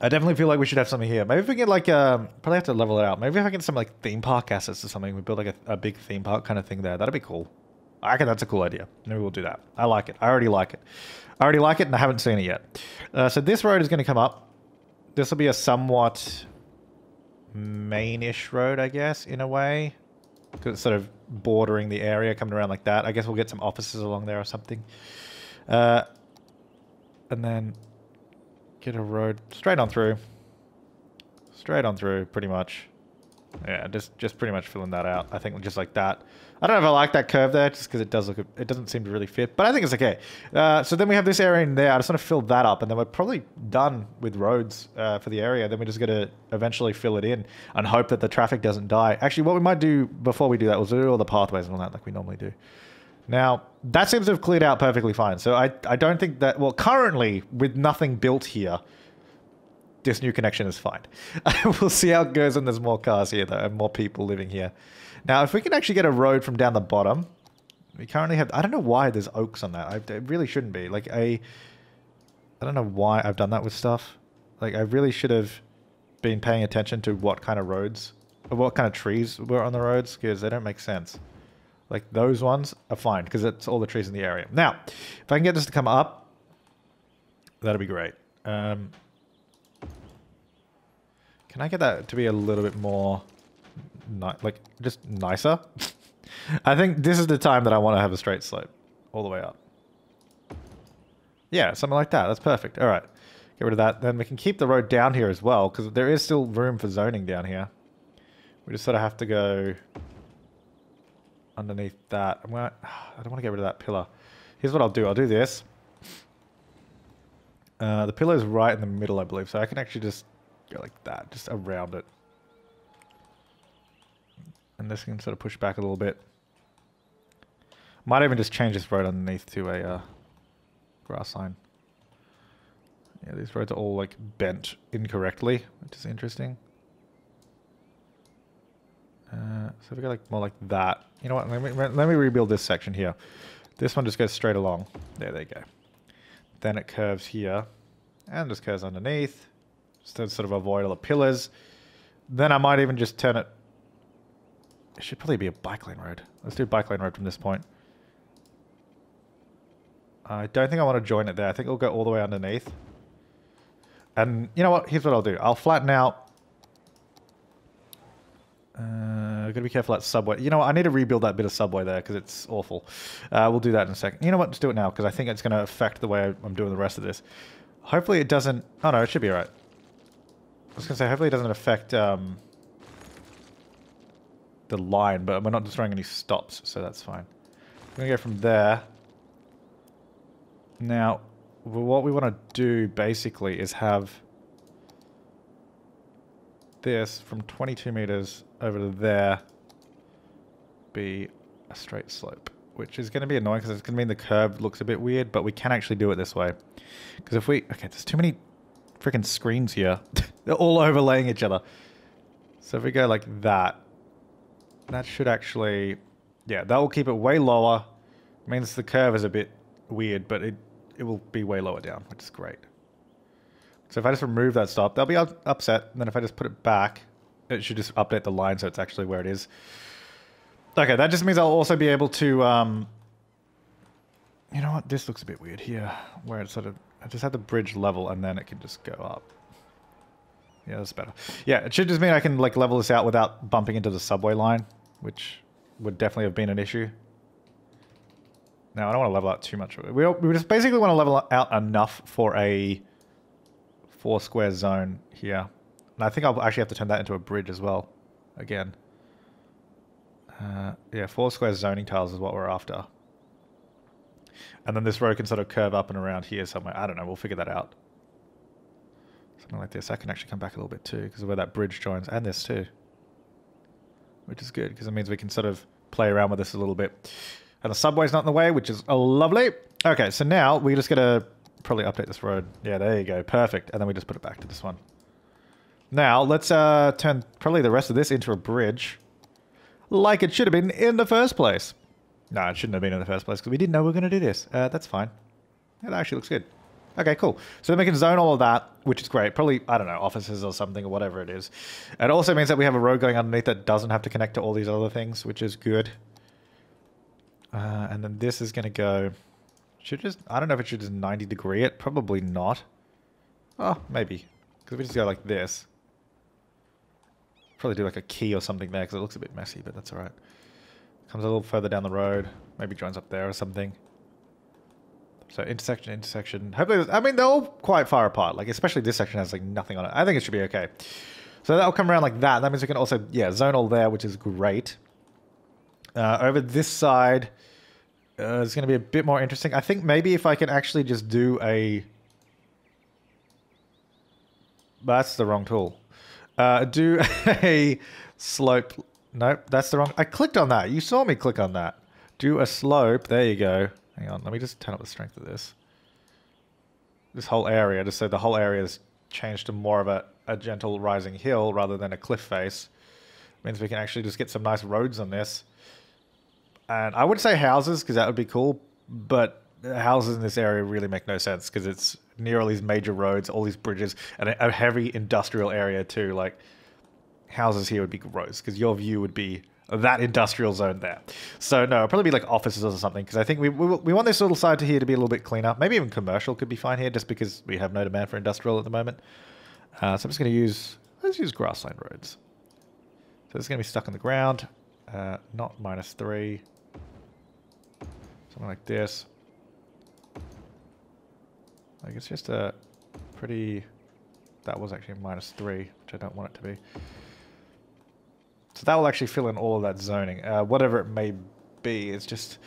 I definitely feel like we should have something here. Maybe if we get like, um, probably have to level it out. Maybe if I get some like theme park assets or something, we build like a, a big theme park kind of thing there. That'd be cool. I reckon that's a cool idea. Maybe we'll do that. I like it. I already like it. I already like it and I haven't seen it yet. Uh, so this road is going to come up. This will be a somewhat mainish road, I guess, in a way. Because it's sort of bordering the area, coming around like that. I guess we'll get some offices along there or something. Uh, and then get a road straight on through. Straight on through, pretty much. Yeah, just just pretty much filling that out. I think just like that. I don't know if I like that curve there, just because it does look, it doesn't seem to really fit, but I think it's okay. Uh, so then we have this area in there. I just want to fill that up, and then we're probably done with roads uh, for the area. Then we're just going to eventually fill it in and hope that the traffic doesn't die. Actually, what we might do before we do that, we'll do all the pathways and all that like we normally do. Now, that seems to have cleared out perfectly fine. So I, I don't think that, well, currently, with nothing built here, this new connection is fine. we'll see how it goes when there's more cars here, though, and more people living here. Now, if we can actually get a road from down the bottom, we currently have... I don't know why there's oaks on that. I, it really shouldn't be. Like, I... I don't know why I've done that with stuff. Like, I really should have been paying attention to what kind of roads... What kind of trees were on the roads, because they don't make sense. Like, those ones are fine, because it's all the trees in the area. Now, if I can get this to come up, that'd be great. Um, can I get that to be a little bit more, like, just nicer? I think this is the time that I want to have a straight slope all the way up. Yeah, something like that. That's perfect. All right. Get rid of that. Then we can keep the road down here as well, because there is still room for zoning down here. We just sort of have to go underneath that. I'm gonna, I don't want to get rid of that pillar. Here's what I'll do. I'll do this. Uh, the pillar is right in the middle, I believe, so I can actually just go like that, just around it. And this can sort of push back a little bit. Might even just change this road underneath to a uh, grass line. Yeah, these roads are all like bent incorrectly, which is interesting. Uh, so if we go like more like that. You know what? Let me let me rebuild this section here. This one just goes straight along. There, they go. Then it curves here, and just curves underneath to sort of avoid all the pillars. Then I might even just turn it... It should probably be a bike lane road. Let's do bike lane road from this point. I don't think I want to join it there. I think it'll go all the way underneath. And you know what? Here's what I'll do. I'll flatten out... Uh, gotta be careful that subway. You know what? I need to rebuild that bit of subway there because it's awful. Uh, we'll do that in a second. You know what? Let's do it now because I think it's going to affect the way I'm doing the rest of this. Hopefully it doesn't... Oh no, it should be alright. I was going to say, hopefully it doesn't affect... Um, the line, but we're not destroying any stops, so that's fine. I'm going to go from there. Now, what we want to do basically is have this from 22 meters over to there be a straight slope, which is going to be annoying because it's going to mean the curve looks a bit weird, but we can actually do it this way. Because if we... Okay, there's too many freaking screens here. They're all overlaying each other. So if we go like that, that should actually... Yeah, that will keep it way lower. means the curve is a bit weird, but it, it will be way lower down, which is great. So if I just remove that stop, they'll be upset. And then if I just put it back, it should just update the line so it's actually where it is. Okay, that just means I'll also be able to... Um, you know what? This looks a bit weird here, where it's sort of... I just had the bridge level and then it can just go up. Yeah, that's better. Yeah, it should just mean I can like level this out without bumping into the subway line, which would definitely have been an issue. Now, I don't want to level out too much of it. We, we just basically want to level out enough for a four square zone here. And I think I'll actually have to turn that into a bridge as well. Again. Uh, yeah, four square zoning tiles is what we're after. And then this road can sort of curve up and around here somewhere. I don't know, we'll figure that out. Something like this. I can actually come back a little bit too, because of where that bridge joins. And this too. Which is good, because it means we can sort of play around with this a little bit. And the subway's not in the way, which is lovely. Okay, so now we're just going to probably update this road. Yeah, there you go. Perfect. And then we just put it back to this one. Now, let's uh, turn probably the rest of this into a bridge. Like it should have been in the first place. No, it shouldn't have been in the first place because we didn't know we were going to do this. Uh, that's fine. It actually looks good. Okay, cool. So then we can zone all of that, which is great. Probably, I don't know, offices or something or whatever it is. It also means that we have a road going underneath that doesn't have to connect to all these other things, which is good. Uh, and then this is going to go... Should just, I don't know if it should just 90 degree it. Probably not. Oh, maybe. Because we just go like this. Probably do like a key or something there because it looks a bit messy, but that's alright. Comes a little further down the road. Maybe joins up there or something. So intersection, intersection. Hopefully, I mean, they're all quite far apart. Like, especially this section has like nothing on it. I think it should be okay. So that'll come around like that. That means we can also, yeah, zone all there, which is great. Uh, over this side, uh, it's going to be a bit more interesting. I think maybe if I can actually just do a... That's the wrong tool. Uh, do a slope... Nope, that's the wrong... I clicked on that. You saw me click on that. Do a slope. There you go. Hang on. Let me just turn up the strength of this. This whole area, just so the whole area is changed to more of a, a gentle rising hill rather than a cliff face. Means we can actually just get some nice roads on this. And I would say houses because that would be cool, but houses in this area really make no sense because it's near all these major roads, all these bridges, and a, a heavy industrial area too. Like houses here would be gross because your view would be that industrial zone there. So no, probably be like offices or something because I think we, we, we want this little side to here to be a little bit cleaner. Maybe even commercial could be fine here just because we have no demand for industrial at the moment. Uh, so I'm just going to use let's use grassland roads. So it's going to be stuck on the ground, uh, not minus three. Something like this. Like it's just a pretty... That was actually minus three, which I don't want it to be. So that will actually fill in all of that zoning. Uh, whatever it may be, it's just...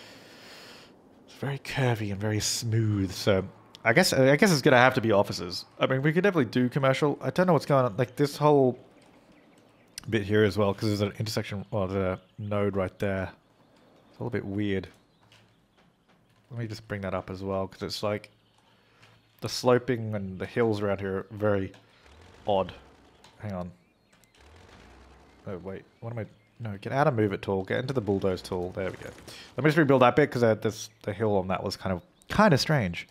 It's very curvy and very smooth, so... I guess I guess it's gonna have to be offices. I mean, we could definitely do commercial. I don't know what's going on. Like this whole bit here as well, because there's an intersection, there's a node right there. It's a little bit weird. Let me just bring that up as well, because it's like the sloping and the hills around here are very odd. Hang on. Oh, wait. What am I... No, get out of move it tool. Get into the bulldoze tool. There we go. Let me just rebuild that bit, because the hill on that was kind of kind of strange.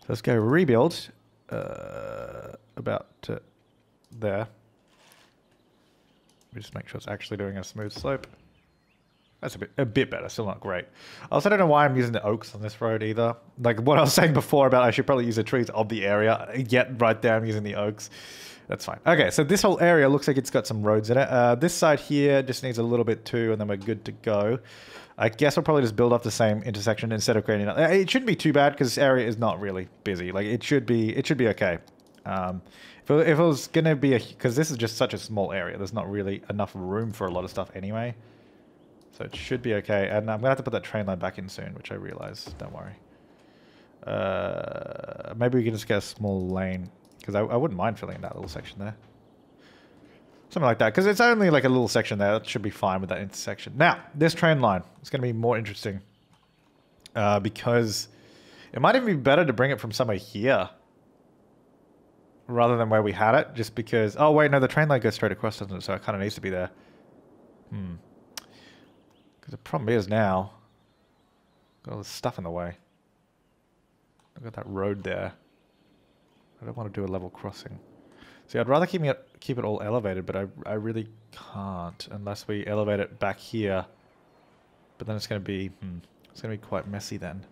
So let's go rebuild. Uh, about to there. Let me just make sure it's actually doing a smooth slope. That's a bit a bit better, still not great. I also don't know why I'm using the oaks on this road either. Like what I was saying before about I should probably use the trees of the area, yet right there I'm using the oaks. That's fine. Okay, so this whole area looks like it's got some roads in it. Uh, this side here just needs a little bit too, and then we're good to go. I guess I'll probably just build off the same intersection instead of creating it. It shouldn't be too bad because this area is not really busy. Like it should be, it should be okay. Um, if, it, if it was gonna be a, because this is just such a small area, there's not really enough room for a lot of stuff anyway. So it should be okay. And I'm going to have to put that train line back in soon, which I realize. Don't worry. Uh, maybe we can just get a small lane. Because I, I wouldn't mind filling in that little section there. Something like that. Because it's only like a little section there. That should be fine with that intersection. Now, this train line is going to be more interesting. Uh, because it might even be better to bring it from somewhere here. Rather than where we had it. Just because... Oh, wait. No, the train line goes straight across, doesn't it? So it kind of needs to be there. Hmm. Because the problem is now... Got all this stuff in the way. Look at that road there. I don't want to do a level crossing. See, I'd rather keep it keep it all elevated, but I I really can't unless we elevate it back here. But then it's going to be hmm, it's going to be quite messy then.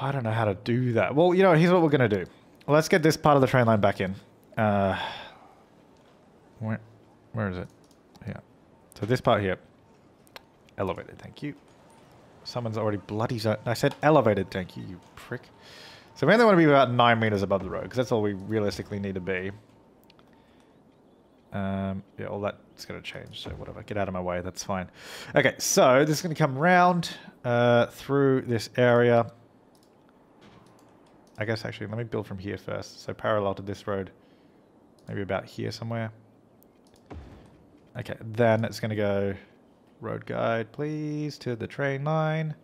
I don't know how to do that. Well, you know, here's what we're going to do. Let's get this part of the train line back in. Uh, where where is it? Yeah. So this part here. Elevated, thank you. Someone's already bloody... I said elevated, thank you, you prick. So we only want to be about 9 meters above the road, because that's all we realistically need to be. Um, yeah, all that's going to change, so whatever. Get out of my way, that's fine. Okay, so this is going to come round uh, through this area. I guess, actually, let me build from here first. So parallel to this road. Maybe about here somewhere. Okay, then it's going to go Road guide, please, to the train line.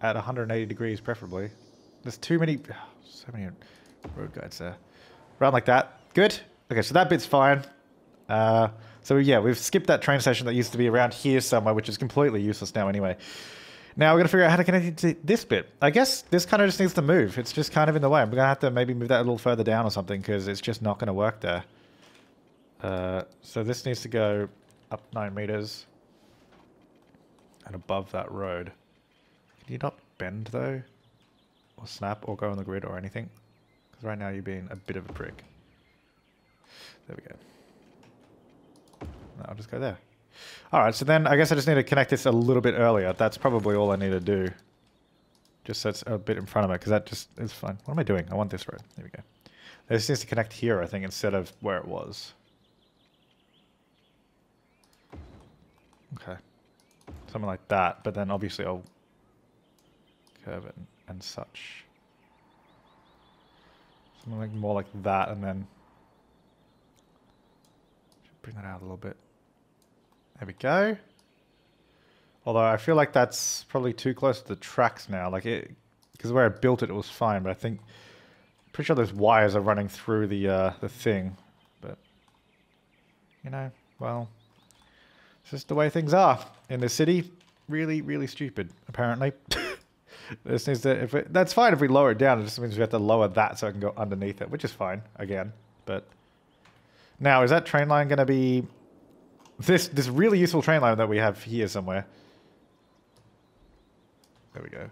At 180 degrees, preferably. There's too many... So many road guides there. Around like that. Good. Okay, so that bit's fine. Uh, so yeah, we've skipped that train station that used to be around here somewhere, which is completely useless now anyway. Now we're going to figure out how to connect it to this bit. I guess this kind of just needs to move. It's just kind of in the way. I'm going to have to maybe move that a little further down or something because it's just not going to work there. Uh, so this needs to go up 9 meters and above that road. Can you not bend though? Or snap or go on the grid or anything? Because right now you're being a bit of a prick. There we go. No, I'll just go there. Alright, so then I guess I just need to connect this a little bit earlier. That's probably all I need to do. Just so it's a bit in front of it, because that just is fine. What am I doing? I want this road. There we go. This needs to connect here, I think, instead of where it was. Okay. Something like that, but then obviously I'll curve it and, such. Something like more like that and then bring that out a little bit. There we go. Although I feel like that's probably too close to the tracks now. Like it, because where I built it, it was fine. But I think, pretty sure those wires are running through the uh, the thing. But you know, well, it's just the way things are in the city. Really, really stupid, apparently. this needs to, if it, that's fine if we lower it down. It just means we have to lower that so I can go underneath it, which is fine, again. But now, is that train line going to be this this really useful train line that we have here somewhere? There we go.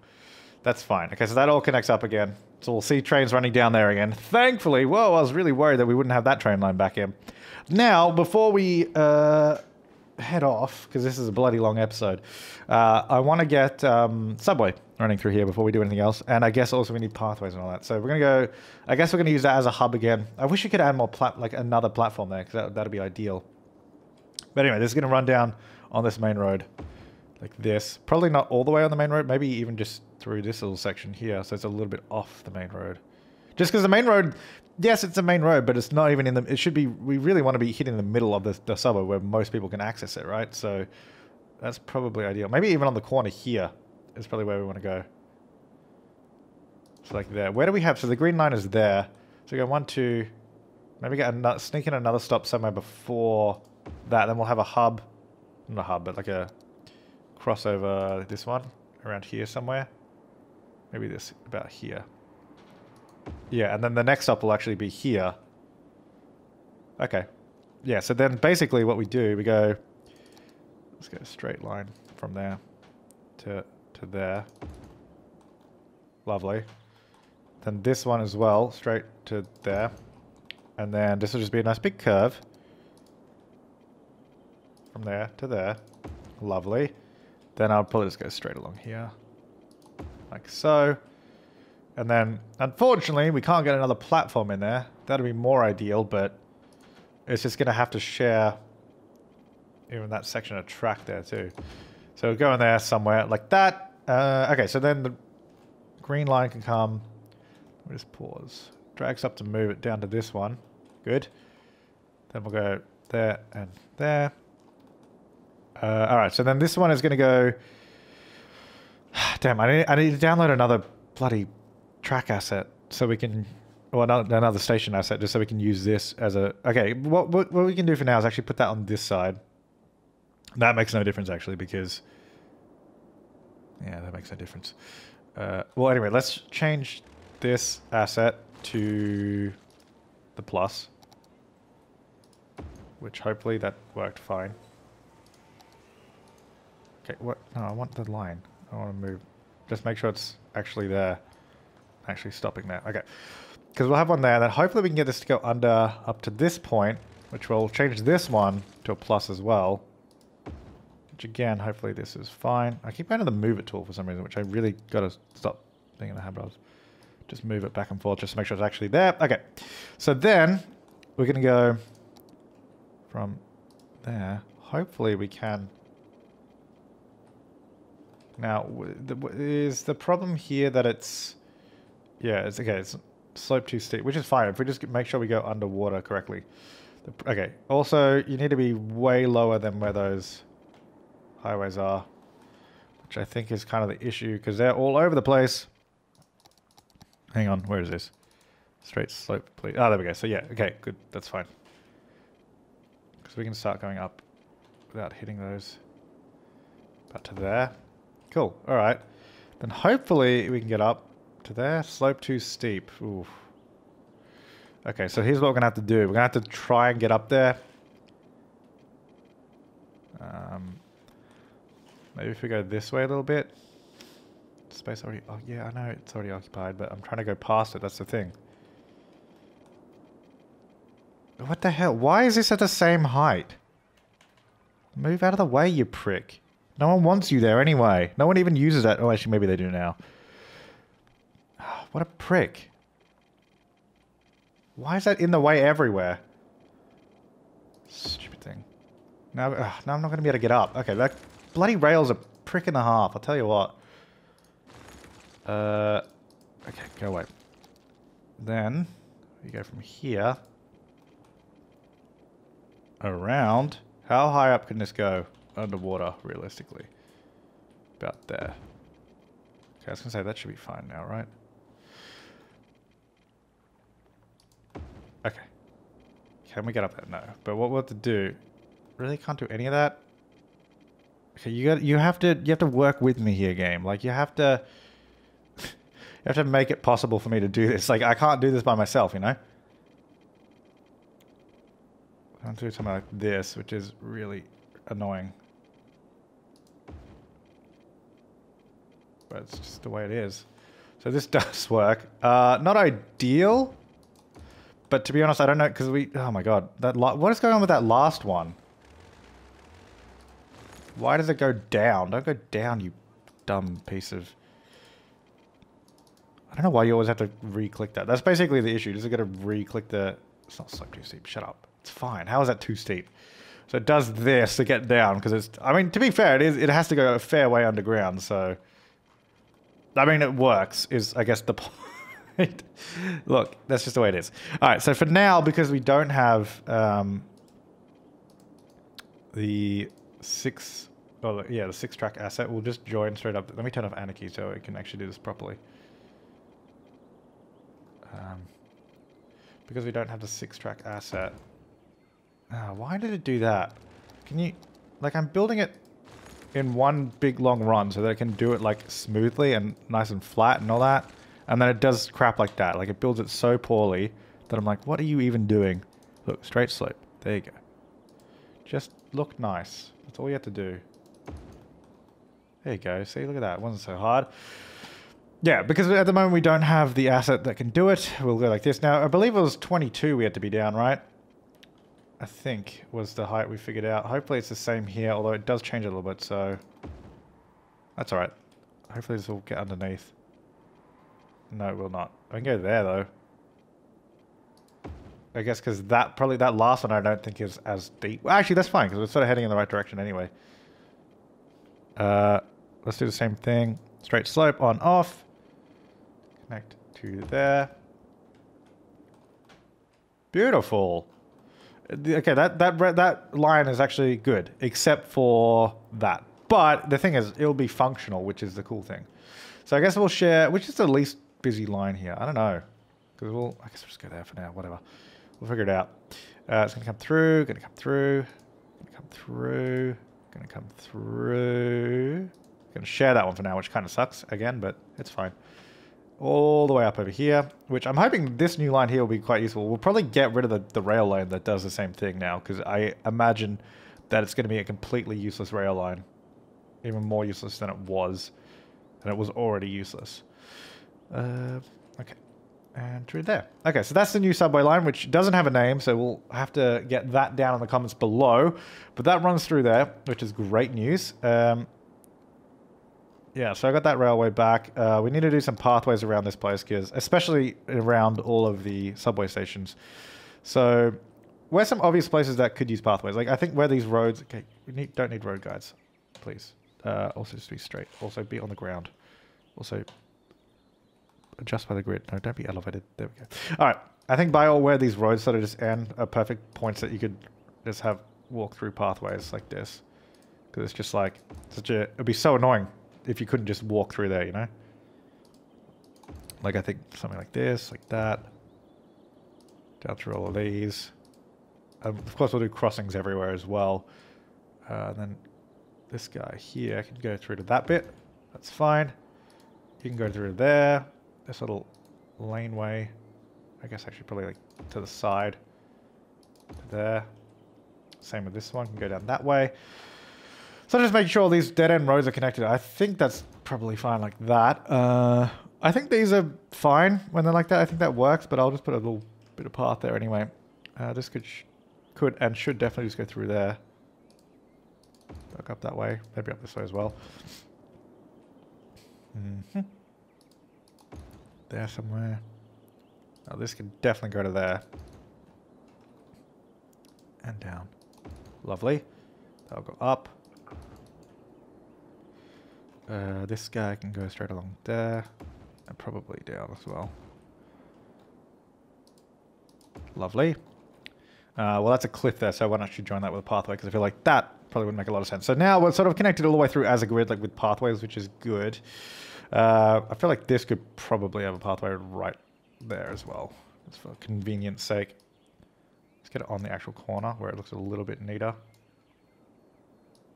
That's fine. Okay, so that all connects up again. So we'll see trains running down there again. Thankfully, whoa, I was really worried that we wouldn't have that train line back in. Now, before we uh, head off, because this is a bloody long episode, uh, I want to get um, Subway running through here before we do anything else. And I guess also we need pathways and all that. So we're going to go, I guess we're going to use that as a hub again. I wish we could add more, plat like another platform there, because that, that'd be ideal. But anyway, this is going to run down on this main road like this. Probably not all the way on the main road, maybe even just through this little section here. So it's a little bit off the main road. Just because the main road, yes, it's a main road, but it's not even in the, it should be, we really want to be hitting the middle of the, the suburb where most people can access it, right? So that's probably ideal. Maybe even on the corner here is probably where we want to go. So like there. Where do we have, so the green line is there. So we go one, two, maybe get another, sneak in another stop somewhere before that. Then we'll have a hub, not a hub, but like a crossover, this one, around here somewhere. Maybe this, about here. Yeah, and then the next stop will actually be here. Okay. Yeah, so then basically what we do, we go... Let's go straight line from there to, to there. Lovely. Then this one as well, straight to there. And then this will just be a nice big curve. From there to there. Lovely. Then I'll probably just go straight along here. Like so. And then, unfortunately, we can't get another platform in there. That'd be more ideal, but it's just going to have to share even that section of track there too. So go in there somewhere like that. Uh, okay, so then the green line can come. Me just pause. Drags up to move it down to this one. Good. Then we'll go there and there. Uh, all right, so then this one is going to go... Damn, I need, I need to download another bloody track asset so we can... Well, another, another station asset just so we can use this as a... Okay, what, what, what we can do for now is actually put that on this side. That makes no difference, actually, because... Yeah, that makes no difference. Uh, well, anyway, let's change this asset to the plus. Which hopefully that worked fine. Okay, what? No, I want the line. I want to move. Just make sure it's actually there. Actually stopping there. Okay. Because we'll have one there, then hopefully we can get this to go under up to this point, which will change this one to a plus as well. Which again, hopefully this is fine. I keep going to the move it tool for some reason, which I really got to stop being in the habit of. Just move it back and forth just to make sure it's actually there. Okay. So then we're going to go from there. Hopefully we can now, is the problem here that it's... Yeah, it's okay. It's slope too steep, which is fine if we just make sure we go underwater correctly. Okay. Also, you need to be way lower than where those highways are, which I think is kind of the issue because they're all over the place. Hang on, where is this? Straight slope, please. Ah, oh, there we go. So yeah, okay, good. That's fine. Because we can start going up without hitting those. About to there. Cool. All right. Then hopefully we can get up to there. Slope too steep. Oof. Okay, so here's what we're going to have to do. We're going to have to try and get up there. Um, maybe if we go this way a little bit. Space already... Oh, yeah, I know it's already occupied, but I'm trying to go past it. That's the thing. What the hell? Why is this at the same height? Move out of the way, you prick. No one wants you there anyway. No one even uses that. Oh, actually, maybe they do now. What a prick. Why is that in the way everywhere? Stupid thing. Now, uh, now I'm not going to be able to get up. Okay, that bloody rail's a prick and a half. I'll tell you what. Uh, okay, go away. Then, we go from here. Around. How high up can this go? underwater, realistically. About there. Okay, I was going to say that should be fine now, right? Okay. Can we get up there? No. But what we'll have to do... Really can't do any of that? Okay, you got you have to you have to work with me here, game. Like you have to you have to make it possible for me to do this. Like I can't do this by myself, you know? I'm do something like this, which is really annoying. but it's just the way it is. So this does work. Uh, not ideal, but to be honest, I don't know because we. Oh my god, that what is going on with that last one? Why does it go down? Don't go down, you dumb piece of. I don't know why you always have to re-click that. That's basically the issue. Does it got to re-click the? It's not slope too steep. Shut up. It's fine. How is that too steep? So it does this to get down because it's. I mean, to be fair, it is. It has to go a fair way underground. So. I mean, it works, is I guess the point. Look, that's just the way it is. All right, so for now, because we don't have um, the six, oh yeah, the six track asset, we'll just join straight up. Let me turn off Anarchy so we can actually do this properly. Um, because we don't have the six track asset. Ah, why did it do that? Can you, like I'm building it in one big long run so that it can do it like smoothly and nice and flat and all that. And then it does crap like that. Like it builds it so poorly that I'm like, what are you even doing? Look, straight slope. There you go. Just look nice. That's all you have to do. There you go. See, look at that. It wasn't so hard. Yeah, because at the moment we don't have the asset that can do it. We'll go like this. Now, I believe it was 22 we had to be down, right? I think, was the height we figured out. Hopefully it's the same here, although it does change a little bit, so... That's alright. Hopefully this will get underneath. No, it will not. I can go there, though. I guess because that probably that last one I don't think is as deep. Well, actually, that's fine because we're sort of heading in the right direction anyway. Uh, let's do the same thing. Straight slope on off. Connect to there. Beautiful. Okay, that that that line is actually good, except for that. But the thing is, it'll be functional, which is the cool thing. So I guess we'll share, which is the least busy line here. I don't know, because we'll. I guess we'll just go there for now. Whatever. We'll figure it out. Uh, it's gonna come through. Gonna come through. Gonna come through. Gonna come through. Gonna share that one for now, which kind of sucks again, but it's fine. All the way up over here, which I'm hoping this new line here will be quite useful. We'll probably get rid of the, the rail line that does the same thing now, because I imagine that it's going to be a completely useless rail line. Even more useless than it was. And it was already useless. Uh. And through there. Okay, so that's the new subway line, which doesn't have a name, so we'll have to get that down in the comments below. But that runs through there, which is great news. Um, yeah, so I got that railway back. Uh, we need to do some pathways around this place, because especially around all of the subway stations. So, where's some obvious places that could use pathways? Like, I think where these roads... Okay, we need, don't need road guides, please. Uh, also, just be straight. Also, be on the ground. Also, adjust by the grid. No, don't be elevated. There we go. All right. I think by all where these roads sort of just end are perfect points that you could just have walk through pathways like this. Because it's just like, such a, it'd be so annoying if you couldn't just walk through there, you know? Like I think something like this, like that. Down through all of these. Um, of course we'll do crossings everywhere as well. Uh, and then this guy here can go through to that bit. That's fine. You can go through there this little laneway. I guess actually probably like to the side. To there. Same with this one. Can go down that way. So just making sure these dead end roads are connected. I think that's probably fine like that. Uh, I think these are fine when they're like that. I think that works, but I'll just put a little bit of path there anyway. Uh, this could, could and should definitely just go through there. Back up that way. Maybe up this way as well. Mm -hmm there somewhere. Oh, this can definitely go to there. And down. Lovely. That'll go up. Uh, this guy can go straight along there. And probably down as well. Lovely. Uh, well, that's a cliff there, so why don't you join that with a pathway? Because I feel like that probably wouldn't make a lot of sense. So now we're sort of connected all the way through as a grid, like with pathways, which is good. Uh, I feel like this could probably have a pathway right there as well. Just for convenience sake. Let's get it on the actual corner where it looks a little bit neater.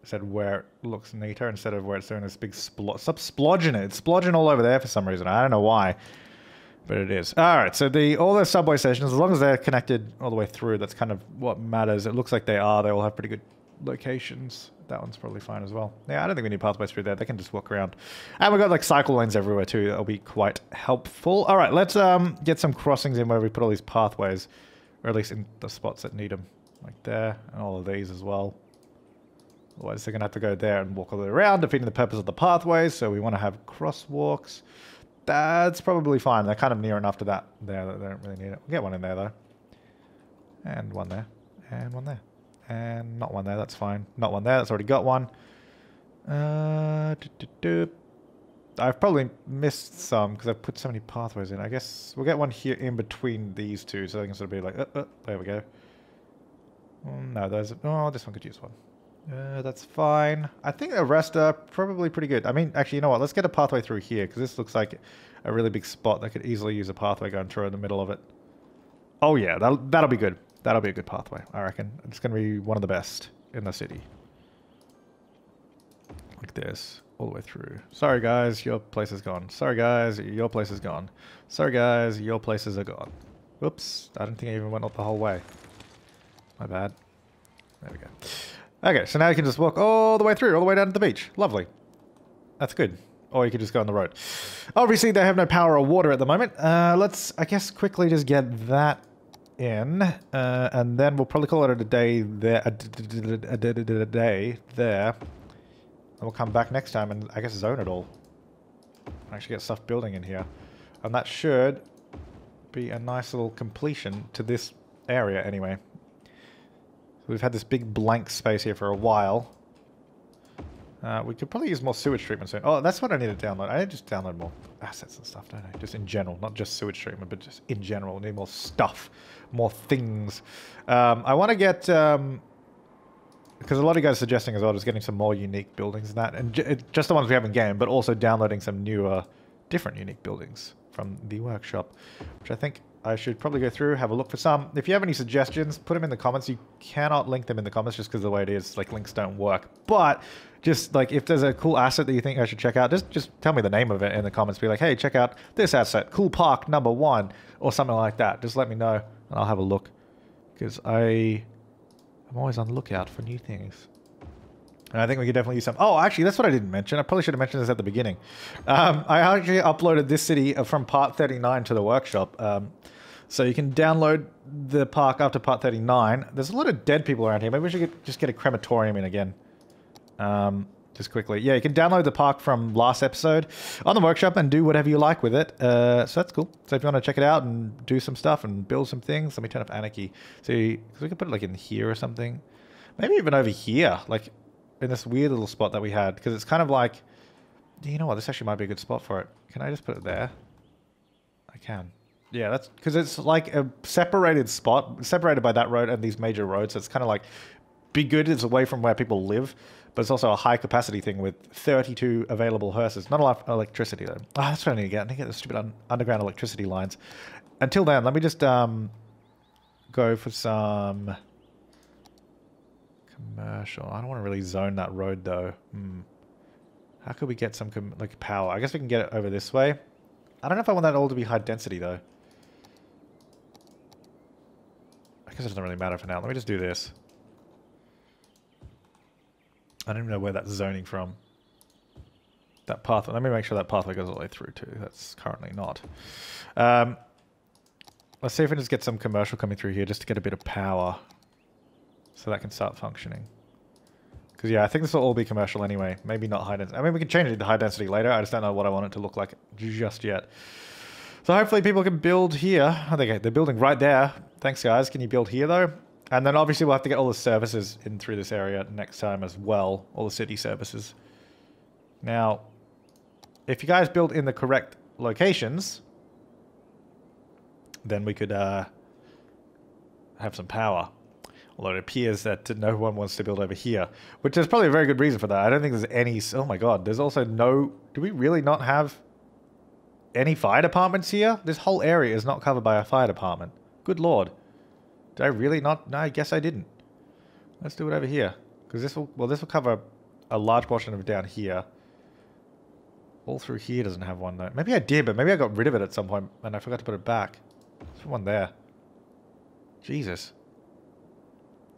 Said where it looks neater instead of where it's doing this big splodge. Stop splodging it. It's splodging all over there for some reason. I don't know why, but it is. All right, so the all the subway stations, as long as they're connected all the way through, that's kind of what matters. It looks like they are. They all have pretty good locations. That one's probably fine as well. Yeah, I don't think we need pathways through there. They can just walk around. And we've got like cycle lanes everywhere too. That'll be quite helpful. All right, let's um get some crossings in where we put all these pathways. Or at least in the spots that need them. Like there, and all of these as well. Otherwise they're going to have to go there and walk all the way around, defeating the purpose of the pathways. So we want to have crosswalks. That's probably fine. They're kind of near enough to that there that they don't really need it. We'll get one in there though. And one there. And one there. And not one there, that's fine. Not one there, that's already got one. Uh, doo -doo -doo. I've probably missed some because I've put so many pathways in. I guess we'll get one here in between these two so they can sort of be like, uh, uh, there we go. Mm, no, there's, oh, this one could use one. Uh, that's fine. I think the rest are probably pretty good. I mean, actually, you know what? Let's get a pathway through here because this looks like a really big spot that could easily use a pathway going through in the middle of it. Oh yeah, that'll, that'll be good. That'll be a good pathway, I reckon. It's going to be one of the best in the city. Like this, all the way through. Sorry guys, your place is gone. Sorry guys, your place is gone. Sorry guys, your places are gone. Whoops, I do not think I even went up the whole way. My bad. There we go. Okay, so now you can just walk all the way through, all the way down to the beach. Lovely. That's good. Or you could just go on the road. Obviously, they have no power or water at the moment. Uh, let's, I guess, quickly just get that in, uh, and then we'll probably call it a day there, a, day there. And we'll come back next time and I guess zone it all. Actually get stuff building in here. And that should be a nice little completion to this area anyway. So we've had this big blank space here for a while. Uh, we could probably use more sewage treatment soon. Oh, that's what I need to download. I just download more assets and stuff, don't I? Just in general, not just sewage treatment, but just in general. We need more stuff, more things. Um, I want to get... Um, because a lot of guys are suggesting as well just getting some more unique buildings and that, and just the ones we have in game, but also downloading some newer, different unique buildings from the workshop, which I think I should probably go through, have a look for some. If you have any suggestions, put them in the comments. You cannot link them in the comments just because the way it is, like links don't work. But just like if there's a cool asset that you think I should check out, just just tell me the name of it in the comments. Be like, hey, check out this asset, Cool Park number one, or something like that. Just let me know, and I'll have a look. Because I, I'm always on the lookout for new things. And I think we could definitely use some. Oh, actually, that's what I didn't mention. I probably should have mentioned this at the beginning. Um, I actually uploaded this city from part 39 to the workshop. Um, so you can download the park after part 39. There's a lot of dead people around here. Maybe we should get, just get a crematorium in again. Um, just quickly. Yeah, you can download the park from last episode on the workshop and do whatever you like with it. Uh, so that's cool. So if you want to check it out and do some stuff and build some things, let me turn off Anarchy. Because we can put it like in here or something. Maybe even over here, like in this weird little spot that we had. Because it's kind of like, you know what, this actually might be a good spot for it. Can I just put it there? I can. Yeah, that's because it's like a separated spot, separated by that road and these major roads. So it's kind of like, be good, it's away from where people live but it's also a high capacity thing with 32 available hearses. Not a lot of electricity though. Oh, that's what I need to get. I need to get the stupid un underground electricity lines. Until then, let me just um, go for some commercial. I don't want to really zone that road though. Hmm. How could we get some like power? I guess we can get it over this way. I don't know if I want that all to be high density though. I guess it doesn't really matter for now. Let me just do this. I don't even know where that's zoning from. That pathway. Let me make sure that pathway goes all the way through too. That's currently not. Um, let's see if we can just get some commercial coming through here just to get a bit of power. So that can start functioning. Because yeah, I think this will all be commercial anyway. Maybe not high density. I mean, we can change it to high density later. I just don't know what I want it to look like just yet. So hopefully people can build here. Oh, they, they're building right there. Thanks, guys. Can you build here, though? And then obviously we'll have to get all the services in through this area next time as well. All the city services. Now, if you guys build in the correct locations, then we could uh, have some power. Although it appears that no one wants to build over here, which is probably a very good reason for that. I don't think there's any... Oh my god, there's also no... Do we really not have any fire departments here? This whole area is not covered by a fire department. Good lord. Did I really not? No, I guess I didn't. Let's do it over here. Because this will, well, this will cover a large portion of it down here. All through here doesn't have one though. Maybe I did, but maybe I got rid of it at some point and I forgot to put it back. There's one there. Jesus.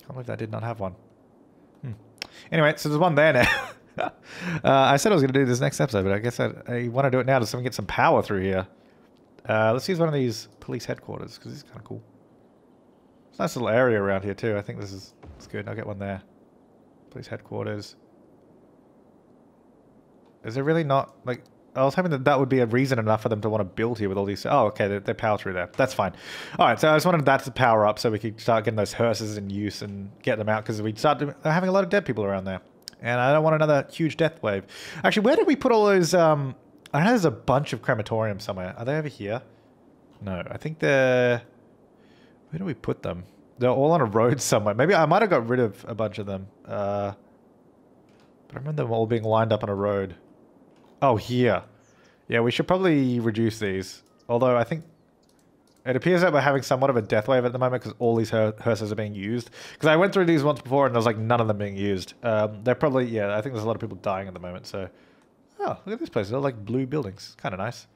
Can't believe I did not have one. Hmm. Anyway, so there's one there now. uh, I said I was going to do this next episode, but I guess I, I want to do it now can get some power through here. Uh, let's use one of these police headquarters because this is kind of cool. It's a nice little area around here too. I think this is it's good. I'll get one there. Police headquarters. Is there really not, like, I was hoping that that would be a reason enough for them to want to build here with all these. Oh, okay, they, they power through there. That's fine. All right, so I just wanted that to power up so we could start getting those hearses in use and get them out because we start having a lot of dead people around there. And I don't want another huge death wave. Actually, where did we put all those? Um, I know there's a bunch of crematoriums somewhere. Are they over here? No, I think they're... Where do we put them? They're all on a road somewhere. Maybe I might have got rid of a bunch of them. Uh, but I remember them all being lined up on a road. Oh, here. Yeah, we should probably reduce these. Although I think it appears that we're having somewhat of a death wave at the moment because all these hearses are being used. Because I went through these once before and there was like none of them being used. Um, they're probably, yeah, I think there's a lot of people dying at the moment. So, oh, look at this place. They're like blue buildings. Kind of nice.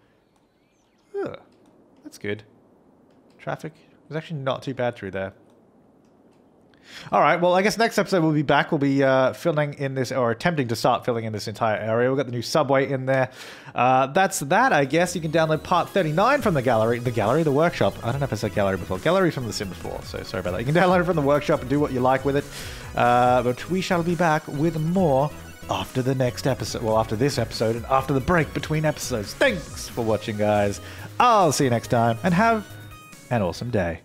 Ugh, that's good. Traffic. It's actually not too bad through there. All right, well, I guess next episode we'll be back. We'll be uh, filling in this, or attempting to start filling in this entire area. We've got the new subway in there. Uh, that's that, I guess. You can download part 39 from the gallery. The gallery, the workshop. I don't know if I said gallery before. Gallery from the sim before, so sorry about that. You can download it from the workshop and do what you like with it. Uh, but we shall be back with more after the next episode. Well, after this episode and after the break between episodes. Thanks for watching, guys. I'll see you next time, and have an awesome day.